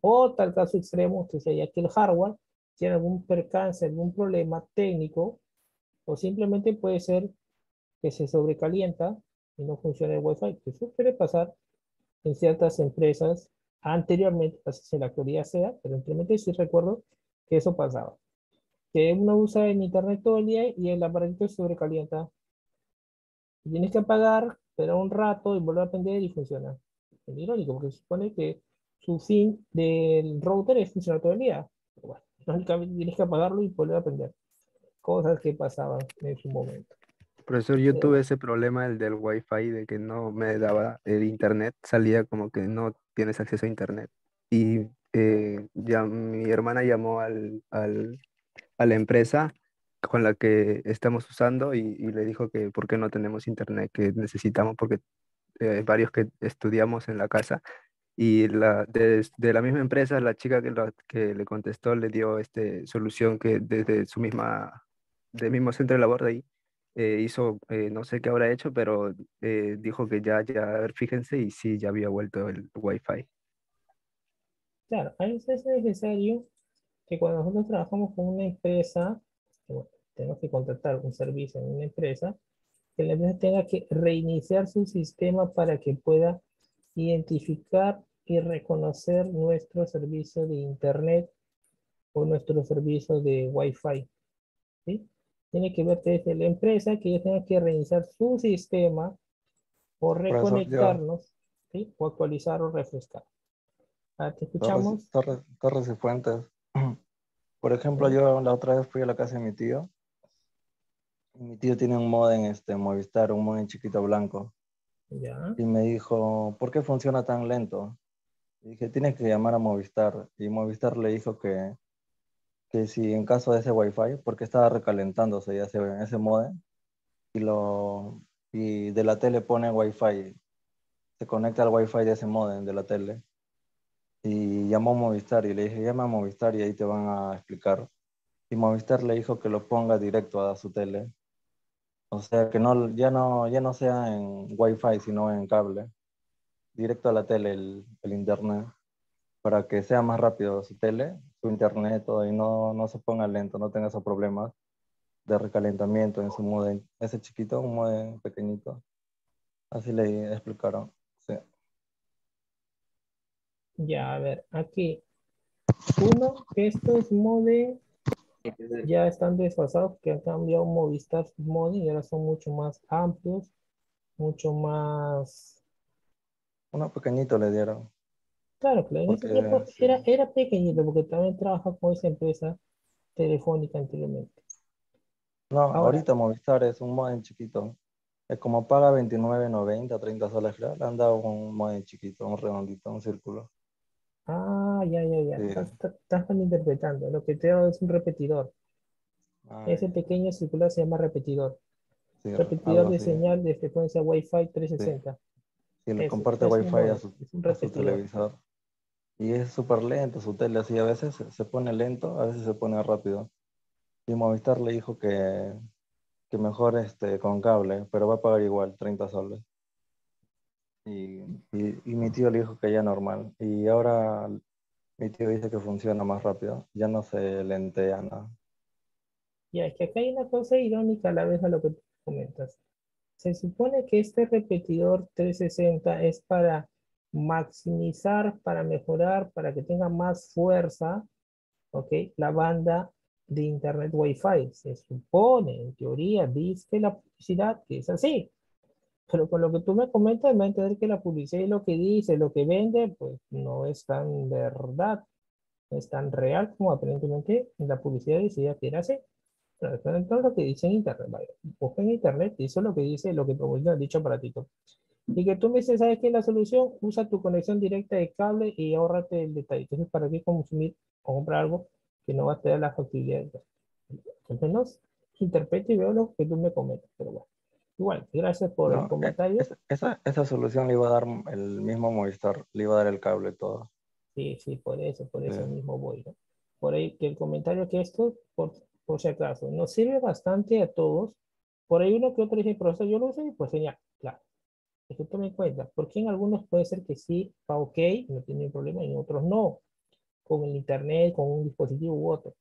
o tal caso extremo que sea que el hardware tiene algún percance, algún problema técnico, o simplemente puede ser que se sobrecalienta y no funciona el Wi-Fi. Eso puede pasar en ciertas empresas anteriormente, si en la actualidad sea, pero anteriormente sí recuerdo que eso pasaba. Que uno usa en internet todo el día y el aparato se sobrecalienta. Tienes que apagar, esperar un rato y volver a prender y funciona. Es irónico, porque se supone que su fin del router es funcionar todo el día. Pero bueno, tienes que apagarlo y volver a prender. Cosas que pasaban en su momento. Profesor, yo tuve ese problema, el del Wi-Fi, de que no me daba el internet, salía como que no tienes acceso a internet. Y eh, ya mi hermana llamó al, al, a la empresa con la que estamos usando y, y, le dijo que por qué no tenemos internet, que necesitamos, porque eh, varios que estudiamos en la casa y la, de, de, la misma empresa, la chica que, que le contestó le dio este, solución que desde su misma, del mismo centro de labor de ahí, eh, hizo, eh, no sé qué habrá hecho, pero eh, dijo que ya, ya, a ver, fíjense, y sí, ya había vuelto el Wi-Fi. Claro, a veces es necesario que cuando nosotros trabajamos con una empresa, bueno, tenemos que contratar un servicio en una empresa, que la empresa tenga que reiniciar su sistema para que pueda identificar y reconocer nuestro servicio de Internet o nuestro servicio de Wi-Fi. ¿sí? Tiene que ver desde la empresa que ya tenga que reiniciar su sistema o reconectarnos, ¿sí? o actualizar o refrescar. Ah, te escuchamos. Torres, Torres, y Fuentes. Por ejemplo, yo la otra vez fui a la casa de mi tío. mi tío tiene un modem este, Movistar, un modem chiquito blanco. Ya. Y me dijo, ¿por qué funciona tan lento? Y dije, tienes que llamar a Movistar. Y Movistar le dijo que, que si en caso de ese Wi-Fi, porque estaba recalentándose ya ese, ese modem, y, lo, y de la tele pone Wi-Fi, se conecta al Wi-Fi de ese modem de la tele. Y llamó a Movistar y le dije, llama a Movistar y ahí te van a explicar. Y Movistar le dijo que lo ponga directo a su tele. O sea, que no, ya, no, ya no sea en Wi-Fi, sino en cable. Directo a la tele, el, el internet. Para que sea más rápido su tele, su internet, todo, y no, no se ponga lento, no tenga esos problemas de recalentamiento en su modem. Ese chiquito, un modem pequeñito. Así le explicaron. Ya, a ver, aquí. Uno, estos modem ya están desfasados que han cambiado Movistar sus modem y ahora son mucho más amplios, mucho más... Uno pequeñito le dieron. Claro, claro, en ese tiempo era, era pequeñito porque también trabaja con esa empresa telefónica anteriormente. No, ahorita Movistar es un modem chiquito. Es como paga 29.90, 30 soles, creo. Le han dado un modem chiquito, un redondito, un círculo. Ah, ya, ya, ya. Estás, estás interpretando. Lo que te hago es un repetidor. Ah, Ese pequeño circular se llama repetidor. sí, repetidor de así. señal de frecuencia Wi-Fi 360. Si le comparte Wi-Fi a su, a su televisor. Y es súper lento su tele, así a veces se, se pone lento, a veces se pone rápido. Y Movistar le dijo que, que mejor este, con cable, pero va a pagar igual, 30 soles. Y, y, y mi tío le dijo que ya normal. Y ahora mi tío dice que funciona más rápido, ya no se lentea nada. Ya, es que acá hay una cosa irónica a la vez a lo que tú comentas. Se supone que este repetidor 360 es para maximizar, para mejorar, para que tenga más fuerza, ¿ok? La banda de Internet Wi-Fi. Se supone, en teoría, dice la publicidad que es así. Pero con lo que tú me comentas, me va a entender que la publicidad y lo que dice, lo que vende, pues no es tan verdad, no es tan real como aparentemente la publicidad decía que era así. Pero todo lo que dice en internet, vaya. Busca en internet y eso es lo que dice, lo que promociona dicho aparatito. Y que tú me dices, ¿sabes qué es la solución? Usa tu conexión directa de cable y ahórrate el detalle. Entonces, ¿para qué consumir o comprar algo que no va a tener la factibilidad? Al menos interpreto y veo lo que tú me comentas, pero bueno. Igual, gracias por No, el comentario. es- esa, esa solución le iba a dar el mismo Movistar, le iba a dar el cable todo. Sí, sí, por eso, por eso Sí. mismo voy, ¿no? Por ahí que el comentario que esto, por, por si acaso, nos sirve bastante a todos. Por ahí uno que otro dice, profesor, yo lo uso y pues señal, claro. Es que tome en cuenta, porque en algunos puede ser que sí, va ok, no tiene problema, y en otros no. Con el internet, con un dispositivo u otro.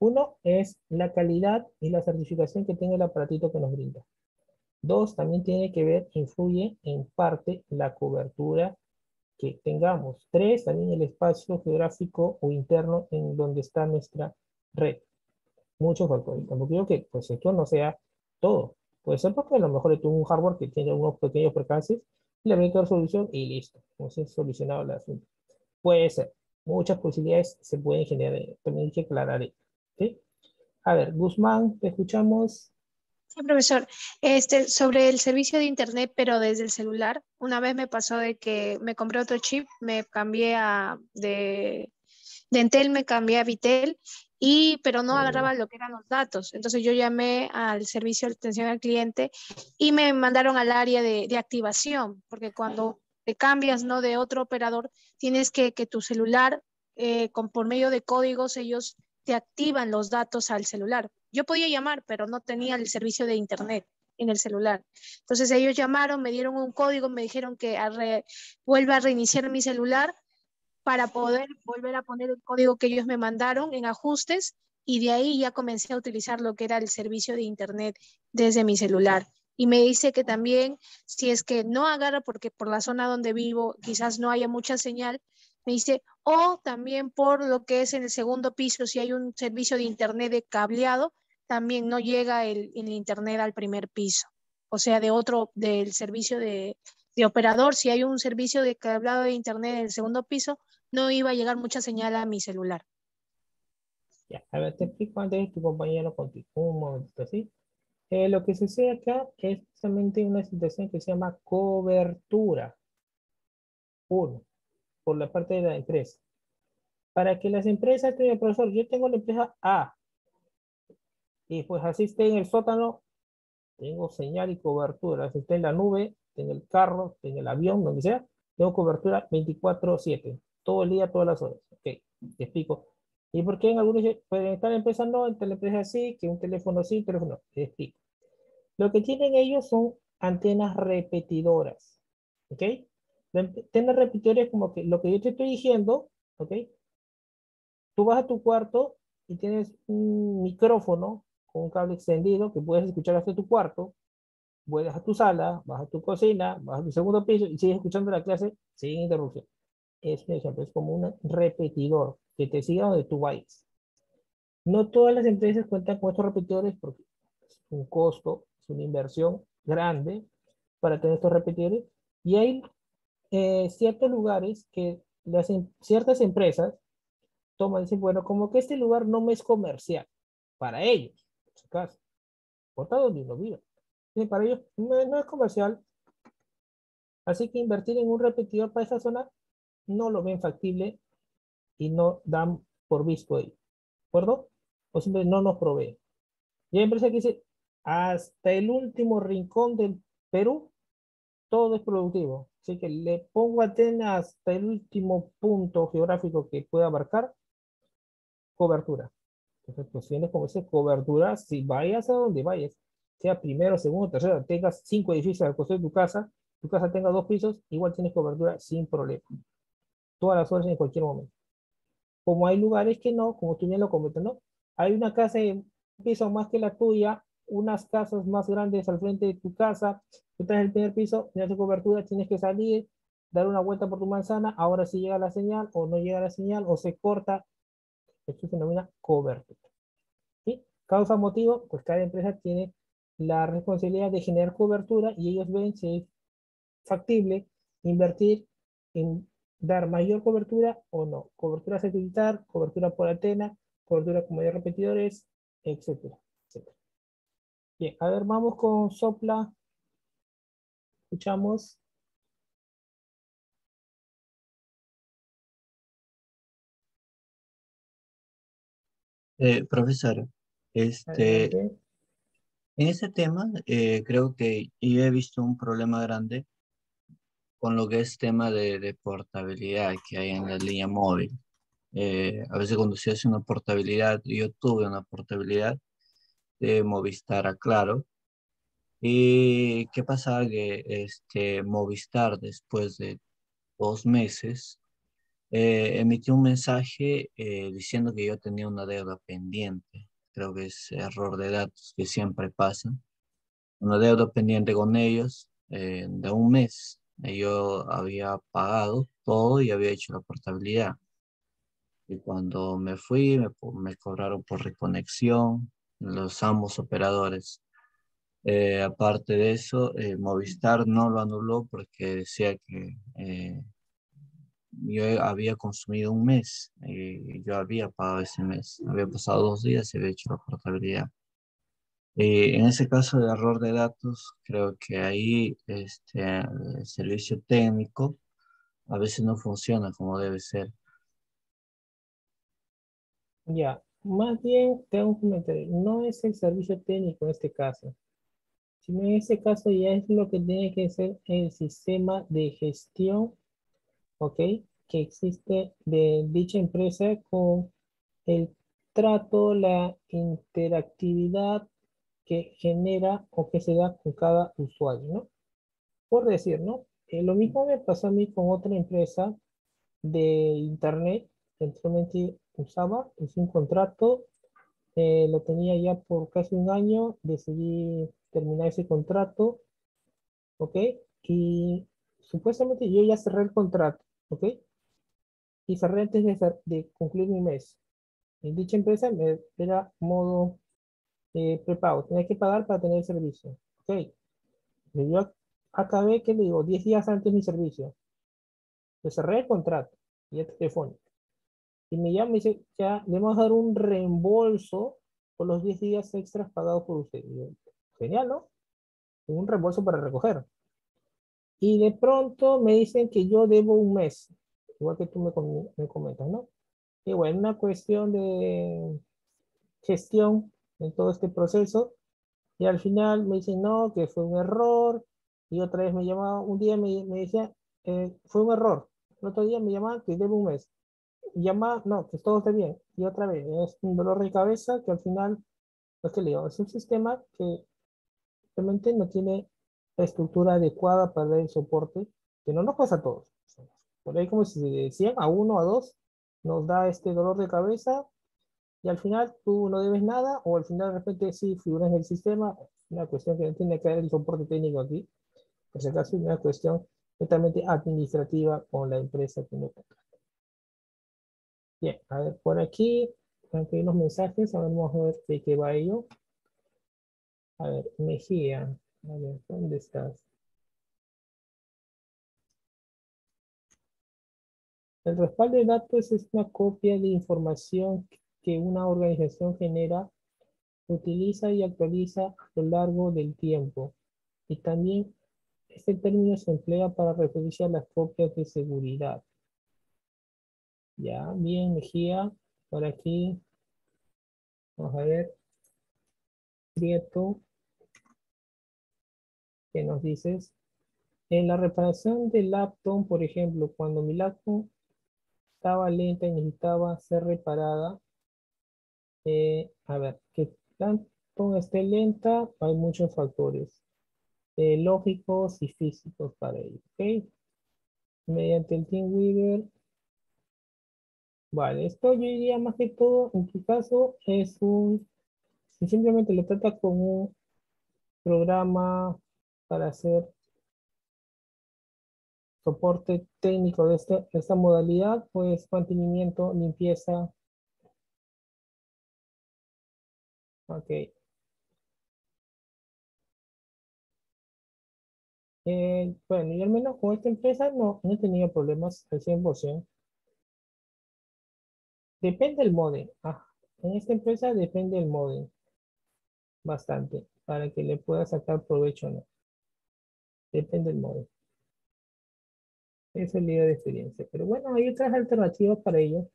Uno es la calidad y la certificación que tenga el aparatito que nos brinda. Dos, también tiene que ver, influye en parte la cobertura que tengamos. Tres, también el espacio geográfico o interno en donde está nuestra red. Muchos factores. Tampoco digo que pues, esto no sea todo. Puede ser porque a lo mejor es un hardware que tiene unos pequeños percances le meto la solución y listo. Entonces, solucionado el asunto. Puede ser. Muchas posibilidades se pueden generar. También hay que aclarar. ¿sí? A ver, Guzmán, te escuchamos. Sí, profesor. Este, sobre el servicio de internet, pero desde el celular, una vez me pasó de que me compré otro chip, me cambié a de, de Entel, me cambié a Vitel, y, pero no agarraba lo que eran los datos. Entonces yo llamé al servicio de atención al cliente y me mandaron al área de, de activación, porque cuando te cambias ¿no? de otro operador, tienes que que tu celular, eh, con, por medio de códigos, ellos te activan los datos al celular. Yo podía llamar, pero no tenía el servicio de internet en el celular. Entonces ellos llamaron, me dieron un código, me dijeron que a vuelva a reiniciar mi celular para poder volver a poner el código que ellos me mandaron en ajustes y de ahí ya comencé a utilizar lo que era el servicio de internet desde mi celular. Y me dice que también si es que no agarra porque por la zona donde vivo quizás no haya mucha señal, me dice, o también por lo que es en el segundo piso, si hay un servicio de internet de cableado, también no llega el, el internet al primer piso. o sea, de otro, del servicio de, de operador, si hay un servicio de cableado de internet en el segundo piso, no iba a llegar mucha señal a mi celular. Ya, a ver, te explico antes tu compañero contigo. Un momentito, ¿sí? Eh, lo que sucede acá es precisamente una situación que se llama cobertura. Uno, por la parte de la empresa. Para que las empresas tengan, profesor, yo tengo la empresa A. Y pues así esté en el sótano, tengo señal y cobertura. Si está en la nube, en el carro, en el avión, donde sea, tengo cobertura 24-7. Todo el día, todas las horas. Ok, te explico. ¿Y por qué en algunos estar en empresa no, en la empresa sí, que un teléfono sí, un teléfono no? Te explico. Lo que tienen ellos son antenas repetidoras. ¿Ok? Antenas repetidoras como que lo que yo te estoy diciendo, ¿ok? Tú vas a tu cuarto y tienes un micrófono con un cable extendido que puedes escuchar hasta tu cuarto, vuelves a tu sala, vas a tu cocina, vas a tu segundo piso y sigues escuchando la clase sin interrupción. Es un ejemplo, es como un repetidor que te siga donde tú vayas. No todas las empresas cuentan con estos repetidores porque es un costo, es una inversión grande para tener estos repetidores y hay eh, ciertos lugares que las, ciertas empresas toman y dicen, bueno, como que este lugar no me es comercial para ellos, en su caso, por todo donde uno vive. Para ellos no, es comercial, así que invertir en un repetidor para esa zona no lo ven factible y no dan por visto ello. ¿De acuerdo? O simplemente no nos proveen. Y hay empresas que dicen, hasta el último rincón del Perú, todo es productivo. Así que le pongo Atenas hasta el último punto geográfico que pueda abarcar cobertura. Entonces, pues tienes como ese cobertura, si vayas a donde vayas, sea primero, segundo, tercero, tengas cinco edificios al costado de tu casa, tu casa tenga dos pisos, igual tienes cobertura sin problema. Todas las horas en cualquier momento. Como hay lugares que no, como tú bien lo comentas, ¿no? Hay una casa de un piso más que la tuya, unas casas más grandes al frente de tu casa, tú estás en el primer piso, tienes cobertura, tienes que salir, dar una vuelta por tu manzana, ahora sí llega la señal o no llega la señal o se corta. Esto se denomina cobertura. ¿Sí? Causa motivo, pues cada empresa tiene la responsabilidad de generar cobertura y ellos ven si es factible invertir en dar mayor cobertura o no. Cobertura satelital, cobertura por antena, cobertura con mayores repetidores, etcétera, Bien, a ver, vamos con sopla. Escuchamos. Eh, profesor, este, en ese tema eh, creo que yo he visto un problema grande con lo que es tema de, portabilidad que hay en la línea móvil. Eh, a veces cuando se hace una portabilidad, yo tuve una portabilidad de Movistar a Claro. ¿Y qué pasa? Que este, Movistar después de dos meses eh, emitió un mensaje eh, diciendo que yo tenía una deuda pendiente. Creo que es error de datos que siempre pasa. Una deuda pendiente con ellos de un mes yo había pagado todo y había hecho la portabilidad. Y cuando me fui, me, cobraron por reconexión los ambos operadores. Eh, aparte de eso, eh, Movistar no lo anuló porque decía que eh, yo había consumido un mes y yo había pagado ese mes. Había pasado dos días y había hecho la portabilidad. Eh, en ese caso de error de datos, creo que ahí este, el servicio técnico a veces no funciona como debe ser. Ya, más bien tengo un comentario. No es el servicio técnico en este caso, sino en este caso ya es lo que tiene que ser el sistema de gestión, ¿ok? Que existe de dicha empresa con el trato, la interactividad que genera o que se da con cada usuario, ¿no? Por decir, ¿no? Eh, lo mismo me pasó a mí con otra empresa de internet que anteriormente usaba, hice un contrato, eh, lo tenía ya por casi un año, decidí terminar ese contrato, ¿ok? Y supuestamente yo ya cerré el contrato, ¿ok? Y cerré antes de, de concluir mi mes. En dicha empresa me era modo eh, prepago, tienes que pagar para tener el servicio. Ok. Yo acabé, que le digo, 10 días antes de mi servicio. Yo cerré el contrato, vía telefónica. Y me llama y dice, ya le vamos a dar un reembolso por los 10 días extras pagados por usted. Genial, ¿no? Un reembolso para recoger. Y de pronto me dicen que yo debo un mes, igual que tú me, me comentas, ¿no? Y bueno, una cuestión de gestión en todo este proceso. Y al final me dicen, no, que fue un error. Y otra vez me llamaba, un día me, me decía, eh, fue un error. El otro día me llamaba que debo un mes. Y llamaba, no, que todo está bien. Y otra vez, es un dolor de cabeza que al final, pues que le digo, es un sistema que realmente no tiene la estructura adecuada para dar el soporte, que no nos pasa a todos. Por ahí como si decían a uno, a dos, nos da este dolor de cabeza y al final tú no debes nada o al final de repente sí figuras en el sistema, una cuestión que no tiene que ver el soporte técnico aquí, por si acaso es una cuestión totalmente administrativa con la empresa que uno contrata. Bien, a ver, por aquí, aquí hay unos mensajes, a ver, vamos a ver de qué va ello. A ver, Mejía, a ver, ¿dónde estás? El respaldo de datos es una copia de información que una organización genera, utiliza y actualiza a lo largo del tiempo. Y también este término se emplea para referirse a las copias de seguridad. Ya, bien, Mejía, por aquí. Vamos a ver. Prieto. ¿Qué nos dices? En la reparación del laptop, por ejemplo, cuando mi laptop estaba lenta y necesitaba ser reparada, eh, a ver, que tanto esté lenta, hay muchos factores eh, lógicos y físicos para ello, ¿ok? Mediante el TeamWeaver. Vale, esto yo diría más que todo, en tu caso, es un, si simplemente lo trata como un programa para hacer soporte técnico de, este, esta modalidad, pues mantenimiento, limpieza. Ok. Eh, bueno, y al menos con esta empresa no, no he tenido problemas al 100%. Depende del modem. Ah, en esta empresa depende del modem. Bastante. Para que le pueda sacar provecho o no. Depende del modem. Es la idea de experiencia. Pero bueno, hay otras alternativas para ello.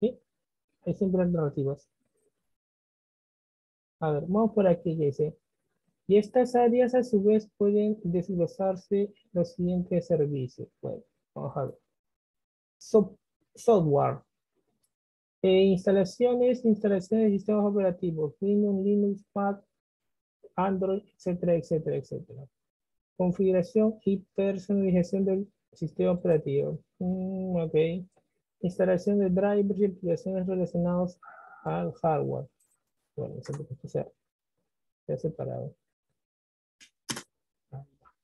¿Sí? Hay siempre alternativas. A ver, vamos por aquí, dice. Y estas áreas a su vez pueden desglosarse los siguientes servicios. Bueno, vamos a ver. software. E instalaciones, instalaciones de sistemas operativos. Windows, Linux, Mac, Android, etcétera, etcétera, etcétera. Configuración y personalización del sistema operativo. Mm, ok. Instalación de drivers y aplicaciones relacionadas al hardware. Bueno, eso es que se ha separado.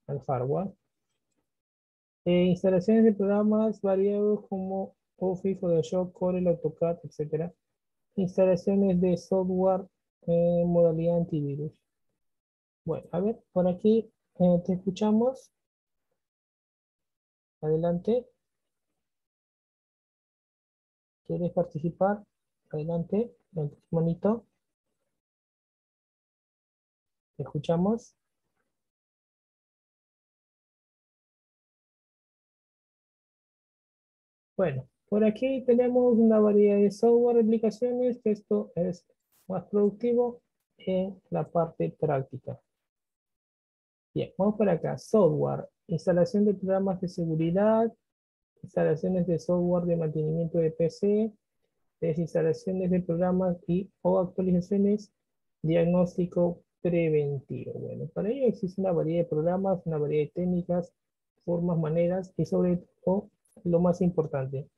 Al hardware. E instalaciones de programas variados como Office, Photoshop, Corel, AutoCAD, etc. Instalaciones de software en modalidad antivirus. Bueno, a ver, por aquí eh, te escuchamos. Adelante. ¿Quieres participar? Adelante. Monito. ¿Te escuchamos? Bueno, por aquí tenemos una variedad de software aplicaciones que esto es más productivo en la parte práctica. Bien, vamos por acá. Software, instalación de programas de seguridad, instalaciones de software de mantenimiento de PC, desinstalaciones de programas y o actualizaciones, diagnóstico preventivo. Bueno, para ello existe una variedad de programas, una variedad de técnicas, formas, maneras y sobre todo lo más importante.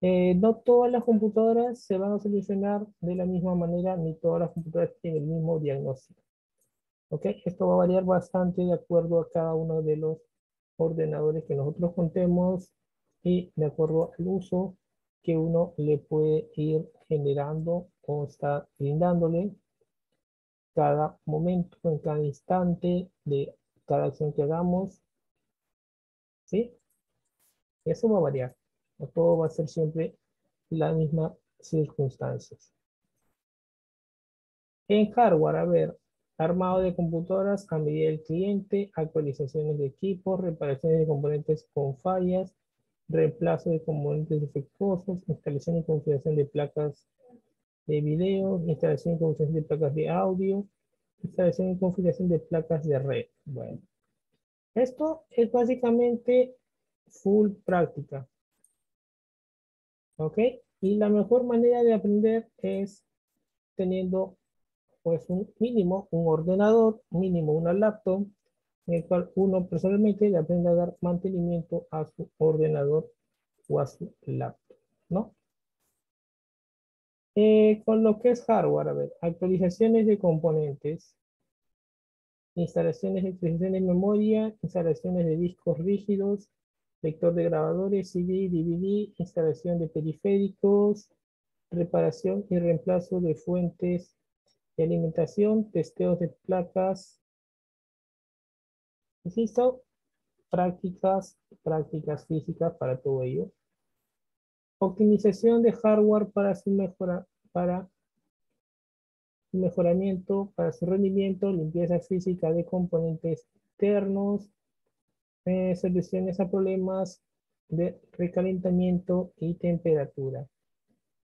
Eh, no todas las computadoras se van a solucionar de la misma manera, ni todas las computadoras tienen el mismo diagnóstico. ¿Ok? Esto va a variar bastante de acuerdo a cada uno de los ordenadores que nosotros contemos y de acuerdo al uso que uno le puede ir generando o está brindándole cada momento, en cada instante de cada acción que hagamos. ¿Sí? Eso va a variar. Todo va a ser siempre la misma circunstancias. En hardware, a ver, armado de computadoras a medida del cliente, actualizaciones de equipos, reparaciones de componentes con fallas, reemplazo de componentes defectuosos, instalación y configuración de placas de video, instalación y configuración de placas de audio, instalación y configuración de placas de red. Bueno, esto es básicamente full práctica. ¿Ok? Y la mejor manera de aprender es teniendo pues un mínimo, un ordenador, mínimo una laptop, en el cual uno personalmente le aprende a dar mantenimiento a su ordenador o a su laptop, ¿no? Eh, con lo que es hardware, a ver, actualizaciones de componentes, instalaciones de actualizaciones de memoria, instalaciones de discos rígidos, lector de grabadores, CD, DVD, instalación de periféricos, reparación y reemplazo de fuentes de alimentación, testeos de placas, insisto, prácticas, prácticas físicas para todo ello. Optimización de hardware para su mejora, para mejoramiento, para su rendimiento, limpieza física de componentes internos, eh, soluciones a problemas de recalentamiento y temperatura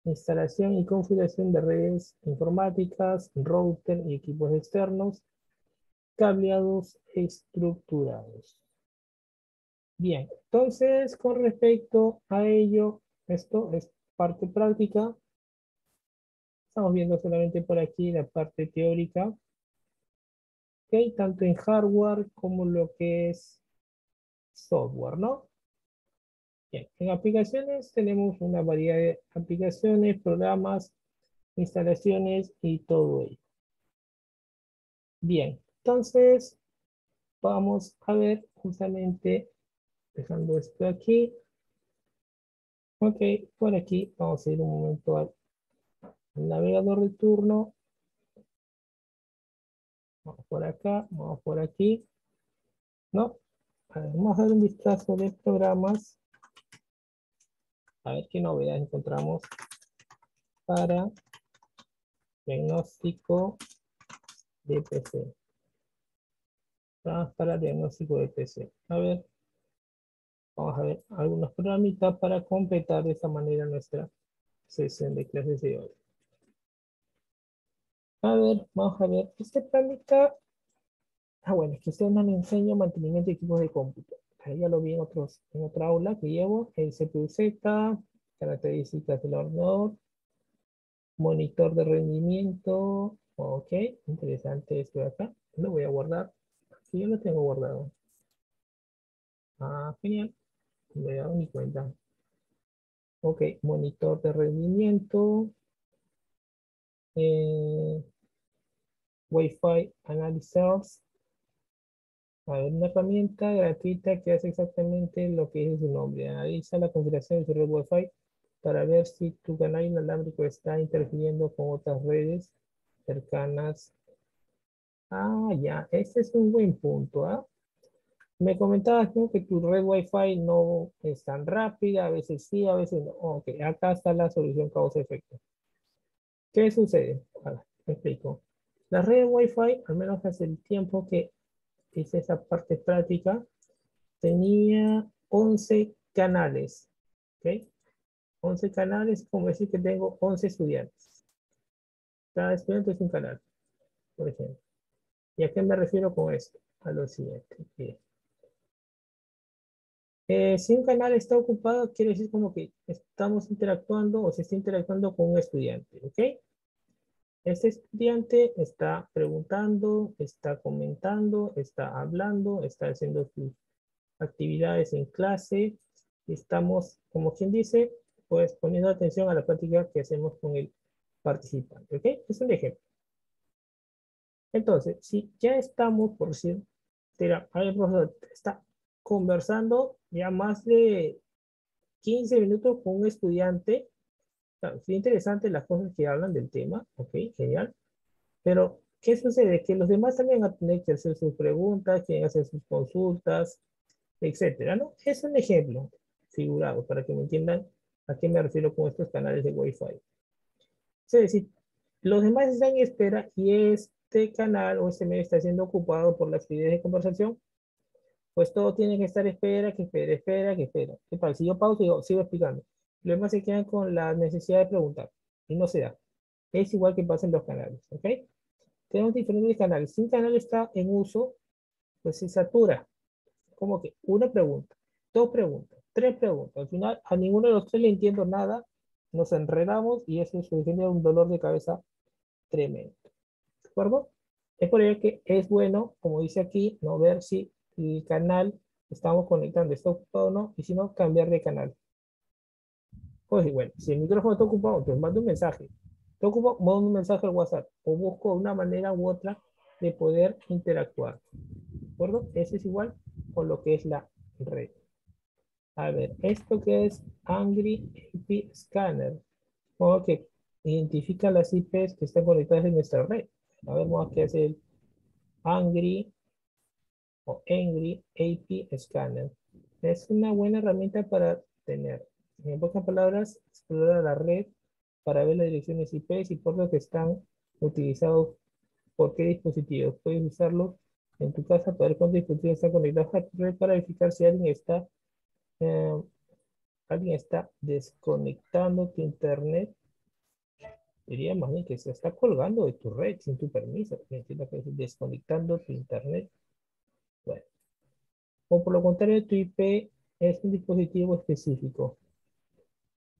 instalación y configuración de redes informáticas, router y equipos externos, cableados estructurados. Bien, entonces con respecto a ello, esto es parte práctica. Estamos viendo solamente por aquí la parte teórica. Ok, tanto en hardware como lo que es software, ¿no? Bien, en aplicaciones tenemos una variedad de aplicaciones, programas, instalaciones y todo ello. Bien, entonces vamos a ver justamente, dejando esto aquí. Ok, por aquí vamos a ir un momento al navegador de turno. Vamos por acá, vamos por aquí. ¿No? Vamos a dar un vistazo de programas. A ver qué novedades encontramos para diagnóstico de PC. para diagnóstico de PC. A ver, vamos a ver algunos programitas para completar de esta manera nuestra sesión de clases de hoy. A ver, vamos a ver. Este programita, ah bueno, es que ustedes no me enseño mantenimiento de equipos de cómputo. Ya lo vi en, otros, en otra aula que llevo, el CPU-Z, características del ordenador, monitor de rendimiento, ok, interesante esto de acá, lo voy a guardar, aquí yo lo tengo guardado. Ah, genial, me he dado ni cuenta. Ok, monitor de rendimiento, eh, Wi-Fi Analyzers, una herramienta gratuita que hace exactamente lo que dice su nombre. Analiza la configuración de tu red Wi-Fi para ver si tu canal inalámbrico está interfiriendo con otras redes cercanas. Ah, ya, este es un buen punto. ¿ah? Me comentabas ¿no? que tu red Wi-Fi no es tan rápida, a veces sí, a veces no. Ok, acá está la solución causa-efecto. ¿Qué sucede? Ahora, explico. La red Wi-Fi, al menos hace el tiempo que es esa parte práctica, tenía 11 canales. ¿Ok? 11 canales, como decir que tengo 11 estudiantes. Cada estudiante es un canal, por ejemplo. ¿Y a qué me refiero con esto? A lo siguiente. Eh, si un canal está ocupado, quiere decir como que estamos interactuando o se está interactuando con un estudiante. ¿Ok? Este estudiante está preguntando, está comentando, está hablando, está haciendo sus actividades en clase. Estamos, como quien dice, pues poniendo atención a la práctica que hacemos con el participante. ¿Ok? Es un ejemplo. Entonces, si ya estamos, por decir, el profesor está conversando ya más de 15 minutos con un estudiante es interesante las cosas que hablan del tema, ok, genial. Pero ¿qué sucede? Que los demás también van a tener que hacer sus preguntas, quieren hacer sus consultas, etcétera, ¿no? Es un ejemplo figurado para que me entiendan a qué me refiero con estos canales de Wi-Fi. Es decir, los demás están en espera y este canal o este medio está siendo ocupado por las actividades de conversación, pues todo tiene que estar espera, que espera, espera, que espera. ¿Qué pasa? Si yo pauso sigo explicando. Los demás se quedan con la necesidad de preguntar y no se da. Es igual que pasa en los canales, ¿ok? Tenemos diferentes canales. Si un canal está en uso, pues se satura. Como que una pregunta, dos preguntas, tres preguntas. Al final, a ninguno de los tres le entiendo nada. Nos enredamos y eso genera un dolor de cabeza tremendo. ¿De acuerdo? Es por ello que es bueno, como dice aquí, no ver si el canal estamos conectando está ocupado o no, y si no, cambiar de canal. Pues bueno, si el micrófono está ocupado, entonces mando un mensaje. Te ocupo, mando un mensaje al WhatsApp o busco una manera u otra de poder interactuar. ¿De acuerdo? Eso es igual con lo que es la red. A ver, esto que es Angry IP Scanner. Como que identifica las IPs que están conectadas en nuestra red. A ver, vamos a hacer Angry o Angry AP Scanner. Es una buena herramienta para tener. En pocas palabras, explorar la red para ver las direcciones IP y por lo que están utilizados por qué dispositivos. Puedes usarlo en tu casa para ver cuántos dispositivos están conectados a tu red para verificar si alguien está, eh, alguien está desconectando tu internet. Diría más bien que se está colgando de tu red sin tu permiso. Desconectando tu internet. O por lo contrario, tu IP es un dispositivo específico.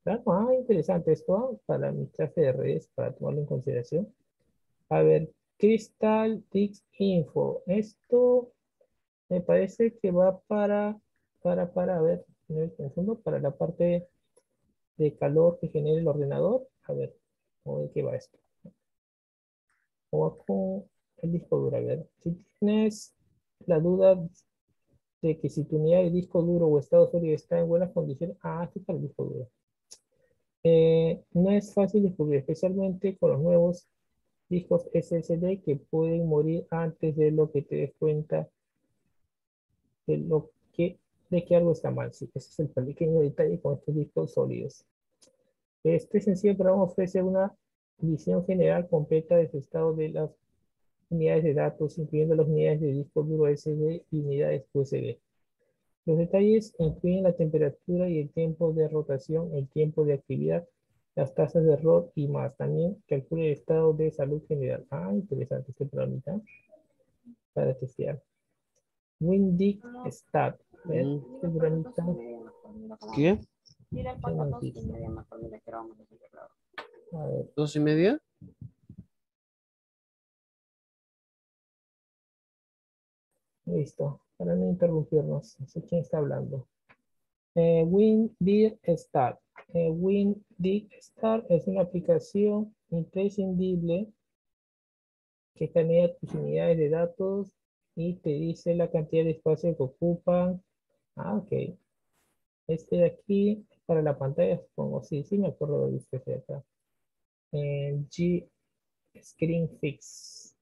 Claro, ah, interesante esto ¿ah? para mi clase de redes, para tomarlo en consideración. A ver, Crystal Tix Info. Esto me parece que va para, para, para, a ver, para la parte de calor que genera el ordenador. A ver, ¿cómo de qué va esto? O con el disco duro. A ver, si tienes la duda de que si tu unidad de disco duro o estado sólido está en buenas condiciones, ah, aquí está el disco duro. Eh, no es fácil descubrir, especialmente con los nuevos discos SSD que pueden morir antes de lo que te des cuenta de, lo que, de que algo está mal. Sí, ese es el pequeño detalle con estos discos sólidos. Este sencillo programa ofrece una visión general completa de su estado de las unidades de datos, incluyendo las unidades de disco duro SD y unidades USB. Los detalles incluyen la temperatura y el tiempo de rotación, el tiempo de actividad, las tasas de error y más. También calcula el estado de salud general. Ah, interesante este programita para testear. Windig Stat. ¿Ven? Mm. Este programita. ¿Qué? Mira dos y media A ver. ¿Dos y media? Listo para no interrumpirnos. No sé quién está hablando. Eh, WinDir Start. Eh, WinDir Start es una aplicación imprescindible que escanea tus unidades de datos y te dice la cantidad de espacio que ocupan. Ah, ok. Este de aquí para la pantalla, supongo. Sí, sí me acuerdo de este acá. Eh, G Screen Fix.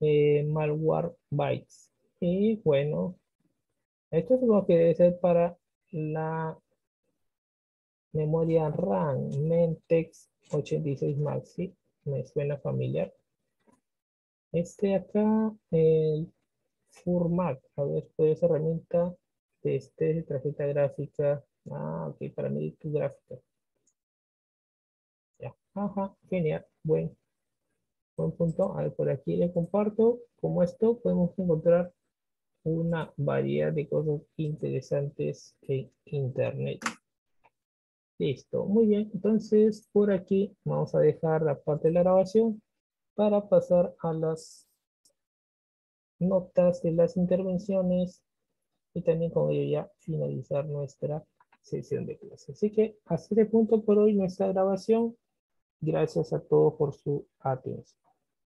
Eh, malware Bytes. Y bueno, esto es lo que debe ser para la memoria RAM Mentex 86 Maxi. Me suena familiar. Este acá, el Furmac. A ver, puede ser herramienta de este tarjeta gráfica. Ah, ok, para medir tu gráfica. Ya, ajá, genial, buen, buen punto. A ver, por aquí le comparto. Como esto, podemos encontrar una variedad de cosas interesantes en Internet. Listo, muy bien. Entonces, por aquí vamos a dejar la parte de la grabación para pasar a las notas de las intervenciones y también con ello ya finalizar nuestra sesión de clase. Así que hasta este punto por hoy nuestra grabación. Gracias a todos por su atención.